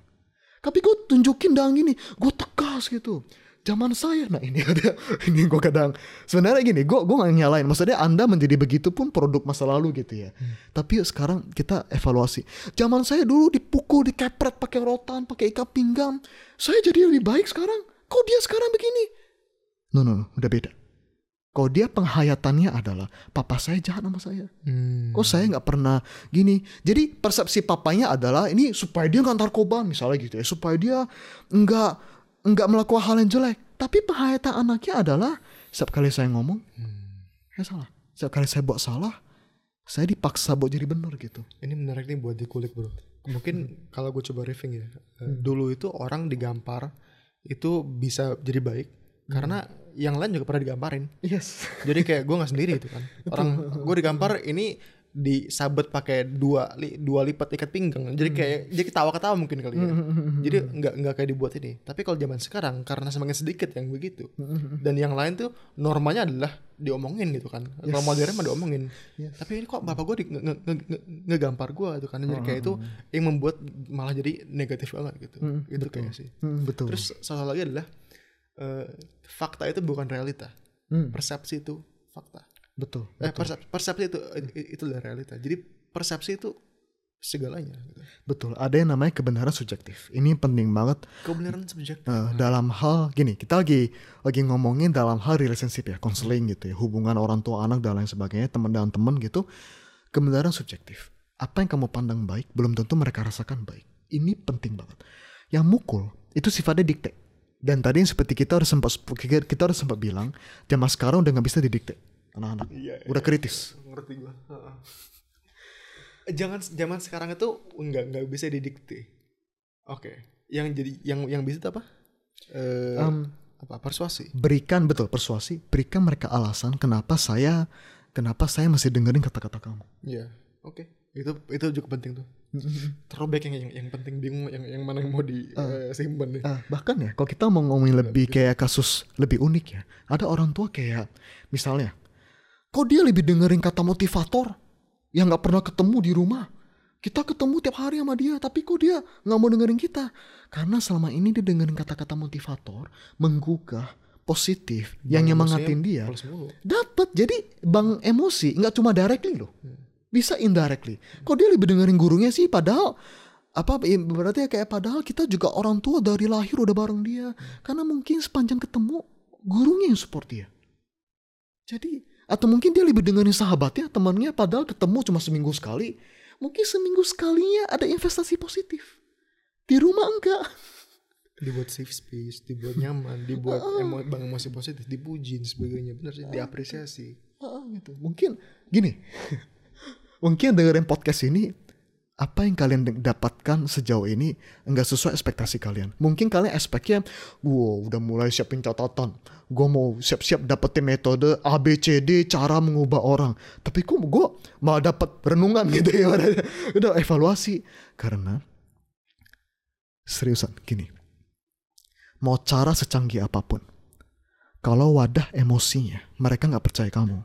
Tapi gue tunjukin dengan gini, gue tegas gitu. Zaman saya, nah ini ada, <laughs> ini gue kadang sebenarnya gini, gue gue gak nyalain. Maksudnya anda menjadi begitu pun produk masa lalu gitu ya. Tapi sekarang kita evaluasi. Zaman saya dulu dipukul, dikepret pakai rotan, pakai ikat pinggang. Saya jadi lebih baik sekarang. Kok dia sekarang begini? No no no, udah beda. Kok dia penghayatannya adalah papa saya jahat sama saya. Hmm. Kok saya nggak pernah gini. Jadi persepsi papanya adalah ini supaya dia nggak narkoba misalnya gitu ya. Supaya dia nggak nggak melakukan hal yang jelek. Tapi penghayatan anaknya adalah setiap kali saya ngomong, saya salah. Setiap kali saya buat salah, saya dipaksa buat jadi benar gitu. Ini menarik nih buat dikulik bro. Mungkin Hmm. kalau gue coba riffing ya. eh, Dulu itu orang digampar itu bisa jadi baik karena yang lain juga pernah digamparin. Yes. Jadi kayak gue nggak sendiri itu kan. <laughs> Orang gue digampar ini disabet pakai dua li, dua lipat ikat pinggang. Jadi kayak jadi ketawa-ketawa mungkin kali ya. Jadi nggak nggak kayak dibuat ini. Tapi kalau zaman sekarang karena semakin sedikit yang begitu dan yang lain tuh normanya adalah diomongin gitu kan. Kalau modern mah diomongin. Tapi ini kok bapak gue di, nge, nge, nge- nge- ngegampar gue itu kan. Jadi kayak itu yang membuat malah jadi negatif banget gitu. itu kayak sih. Hmm, betul. Terus salah lagi adalah eh, fakta itu bukan realita. Hmm, Persepsi itu fakta. Betul. Eh, persep- persepsi itu itu adalah realita. Jadi persepsi itu segalanya. Gitu. Betul. Ada yang namanya kebenaran subjektif. Ini penting banget Kebenaran subjektif. Eh, dalam hal gini kita lagi lagi ngomongin dalam hal relationship ya konseling gitu ya hubungan orang tua anak dan lain sebagainya teman dan teman gitu kebenaran subjektif apa yang kamu pandang baik belum tentu mereka rasakan baik ini penting banget yang mukul itu sifatnya dikte dan tadi yang seperti kita udah sempat kita udah sempat bilang zaman sekarang udah nggak bisa didikte anak-anak Iya, udah kritis Ngerti gua. Heeh. Jangan zaman sekarang itu nggak nggak bisa didikte. Oke. Yang jadi yang yang bisa itu apa? Eh, Em, apa persuasi. berikan betul persuasi berikan mereka alasan kenapa saya kenapa saya masih dengerin kata-kata kamu Iya. Oke. Itu itu juga penting tuh. Throwback yang yang, yang penting bingung yang yang mana yang mau disimpan nih. Ah, bahkan ya kalau kita mau ngomongin lebih kayak kasus lebih unik ya ada orang tua kayak misalnya kok dia lebih dengerin kata motivator? Yang nggak pernah ketemu di rumah. Kita ketemu tiap hari sama dia tapi kok dia nggak mau dengerin kita? Karena selama ini dia dengerin kata-kata motivator menggugah positif yang nyemangatin dia. Plus mulu. dapat jadi bang emosi nggak cuma directly loh. Bisa indirectly. Kok dia lebih dengerin gurunya sih? Padahal apa berarti kayak padahal kita juga orang tua dari lahir udah bareng dia. Karena mungkin sepanjang ketemu gurunya yang support dia. Jadi atau mungkin dia lebih dengerin sahabatnya temannya padahal ketemu cuma seminggu sekali mungkin seminggu sekalinya ada investasi positif di rumah enggak <laughs> dibuat safe space, dibuat nyaman, dibuat emo bang emosi positif, dipuji dan sebagainya. Benar sih, diapresiasi. Gitu. Mungkin gini. <laughs> mungkin dengerin podcast ini apa yang kalian dapatkan sejauh ini enggak sesuai ekspektasi kalian. Mungkin kalian expectnya, wow udah mulai siapin catatan. Gue mau siap-siap dapetin metode A, B, C, D cara mengubah orang. Tapi kok gue malah dapet renungan <laughs> gitu ya. udah evaluasi. Karena seriusan gini. Mau cara secanggih apa pun. Kalau wadah emosinya, mereka nggak percaya kamu.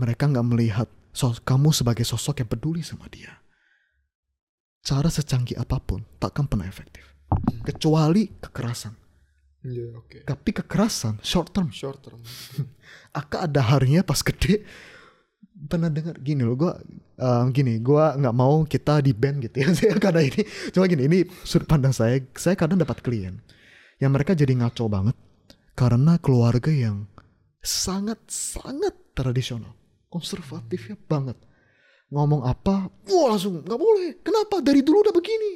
Mereka nggak melihat kamu sebagai sosok yang peduli sama dia. Cara secanggih apa pun takkan pernah efektif. Kecuali kekerasan. Iya, oke. Tapi kekerasan short term. Short term. <laughs> Akan ada harinya pas gede, pernah dengar gini loh gue uh, gini gue nggak mau kita di band gitu ya <laughs> saya karena ini cuma gini ini sudut pandang saya saya kadang dapat klien yang mereka jadi ngaco banget karena keluarga yang sangat sangat tradisional konservatifnya banget ngomong apa? Wah langsung nggak boleh. Kenapa? Dari dulu udah begini.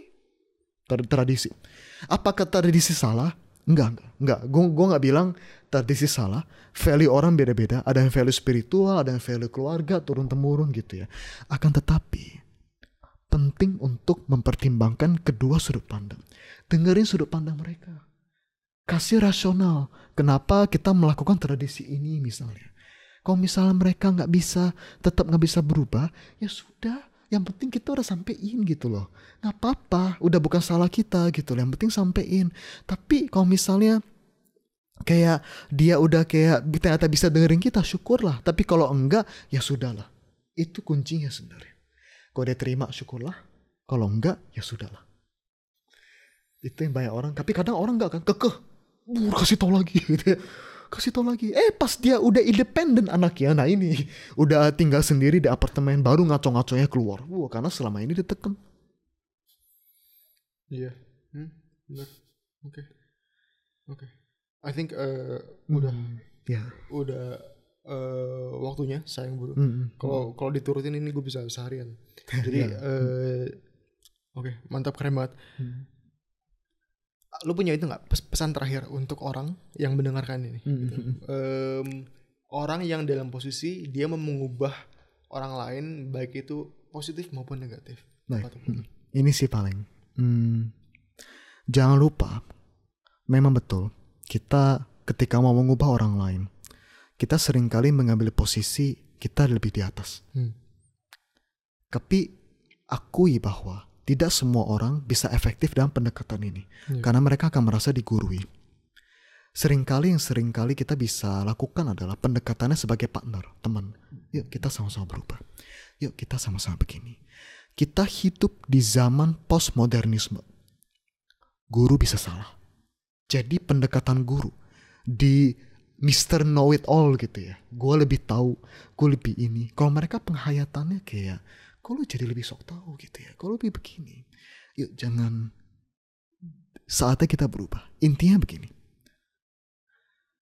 Tra- tradisi. Apakah tradisi salah? Enggak enggak enggak gue gue nggak bilang tradisi salah. Value orang beda-beda. Ada yang value spiritual ada yang value keluarga turun temurun gitu ya. Akan tetapi penting untuk mempertimbangkan kedua sudut pandang. Dengerin sudut pandang mereka. Kasih rasional. Kenapa kita melakukan tradisi ini misalnya kalau misalnya mereka nggak bisa tetap nggak bisa berubah ya sudah. Yang penting kita udah sampein gitu loh. Nggak apa-apa udah bukan salah kita gitu loh. Yang penting sampein. Tapi kalau misalnya kayak dia udah kayak ternyata bisa dengerin kita syukurlah. Tapi kalau enggak ya sudahlah. Itu kuncinya sebenarnya. Kalau dia terima syukurlah. Kalau enggak ya sudahlah. Itu yang banyak orang. Tapi kadang orang enggak kan kekeh. Uh, kasih tau lagi gitu ya kasih tau lagi eh pas dia udah independen anaknya nah ini udah tinggal sendiri di apartemen baru ngaco-ngaconya keluar wah karena selama ini ditekan Iya. Hmm, benar. Oke. Oke. I think eh, udah ya udah eh, waktunya sayang bro. Mm-mm. Kalau kalau diturutin ini gue bisa seharian. <laughs> Jadi eh, oke mantap keren banget. Hmm. Lu punya itu nggak pes- pesan terakhir untuk orang yang mendengarkan ini? Mm-mm. Gitu. Em, orang yang dalam posisi dia mau mengubah orang lain baik itu positif maupun negatif. Baik. Hmm. Ini sih paling. Hmm, jangan lupa, memang betul kita ketika mau mengubah orang lain, kita sering kali mengambil posisi kita lebih di atas. Hmm. Tapi akui bahwa tidak semua orang bisa efektif dalam pendekatan ini, Iya. karena mereka akan merasa digurui. Seringkali yang sering kali kita bisa lakukan adalah pendekatannya sebagai partner, teman. Yuk kita sama-sama berubah. Yuk kita sama-sama begini. Kita hidup di zaman postmodernisme. Guru bisa salah. Jadi pendekatan guru di Mr. Know It All gitu ya. Gue lebih tahu, gue lebih ini. Kalau mereka penghayatannya kayak, kok lu jadi lebih sok tahu gitu ya. Kalau lebih begini. Yuk jangan saatnya kita berubah. Intinya begini.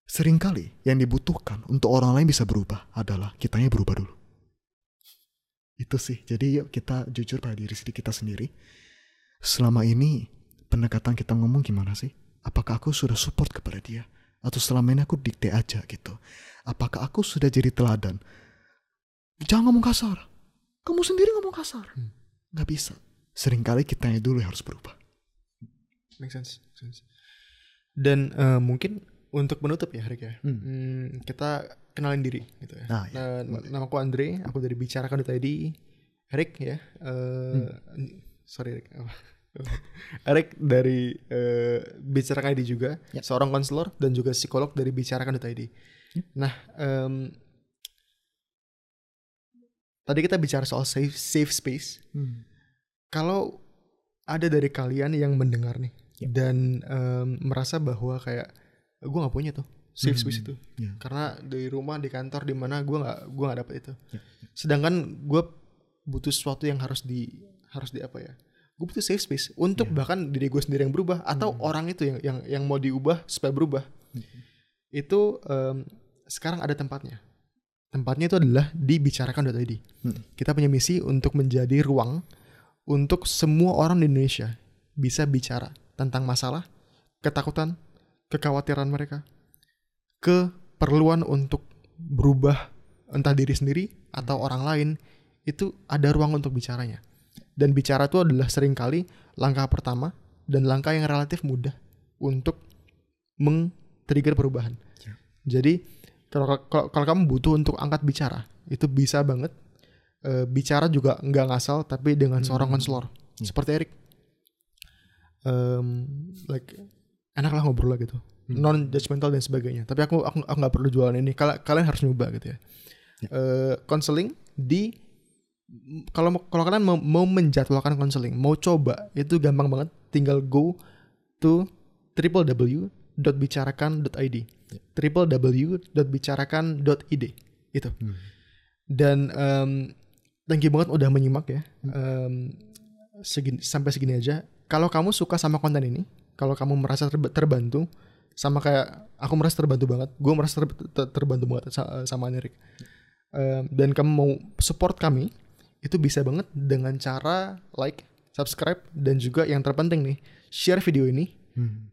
Seringkali yang dibutuhkan untuk orang lain bisa berubah adalah kitanya berubah dulu. Itu sih. Jadi yuk kita jujur pada diri sendiri kita sendiri. Selama ini pendekatan kita ngomong gimana sih? Apakah aku sudah support kepada dia? Atau selama ini aku dikte aja gitu? Apakah aku sudah jadi teladan? Jangan ngomong kasar. Kamu sendiri ngomong kasar. Hmm. Nggak bisa. Seringkali kitanya dulu yang harus berubah. Make sense. make sense. Dan eh, mungkin untuk menutup ya Rick ya, Hmm. hmm, kita kenalin diri gitu ya. Nah, ya, boleh. nama aku Andre, aku dari bicarakan tadi. Rick ya, eh, Hmm. sorry apa? <laughs> Rick dari eh, bicarakan ID juga, Ya. seorang konselor dan juga psikolog dari bicarakan.id. Ya. Nah, em, tadi kita bicara soal safe safe space. Hmm. Kalau ada dari kalian yang mendengar nih Ya. dan em, merasa bahwa kayak gue nggak punya tuh safe Hmm. space itu Ya. karena di rumah di kantor di mana gue nggak gue nggak dapet itu Ya. sedangkan gue butuh sesuatu yang harus di harus di apa ya gue butuh safe space untuk Ya. bahkan diri gue sendiri yang berubah atau Hmm. orang itu yang yang yang mau diubah supaya berubah itu em, sekarang ada tempatnya tempatnya itu adalah dibicarakan.id Hmm. kita punya misi untuk menjadi ruang untuk semua orang di Indonesia bisa bicara tentang masalah, ketakutan, kekhawatiran mereka, keperluan untuk berubah entah diri sendiri atau orang lain itu ada ruang untuk bicaranya. Dan bicara itu adalah sering kali langkah pertama dan langkah yang relatif mudah untuk meng-trigger perubahan. Ya. Jadi kalau, kalau kalau kamu butuh untuk angkat bicara itu bisa banget Eh, bicara juga nggak ngasal tapi dengan seorang Hmm. konselor Ya. seperti Erik Em, like enak lah ngobrol lah gitu Hmm. non judgmental dan sebagainya tapi aku aku nggak perlu jualan ini Kal- kalian harus nyoba gitu ya Ya. Eh, konseling di kalau kalau kalian mau, mau menjadwalkan konseling mau coba itu gampang banget tinggal go to www.bicarakan.id Ya. www.bicarakan.id itu Hmm. Dan um, thank you banget udah menyimak ya. Um, segini, sampai segini aja. Kalau kamu suka sama konten ini, kalau kamu merasa terb- terbantu, sama kayak aku merasa terbantu banget, gue merasa ter- ter- terbantu banget sa- sama Nerik. Um, dan kamu mau support kami, itu bisa banget dengan cara like, subscribe, dan juga yang terpenting nih, share video ini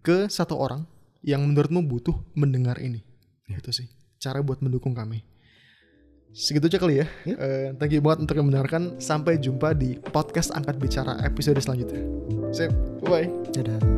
ke satu orang yang menurutmu butuh mendengar ini. Itu sih cara buat mendukung kami. Segitu aja kali ya. Eh, thank you banget untuk yang mendengarkan. Sampai jumpa di podcast Angkat Bicara episode selanjutnya. Sip, bye. Dadah.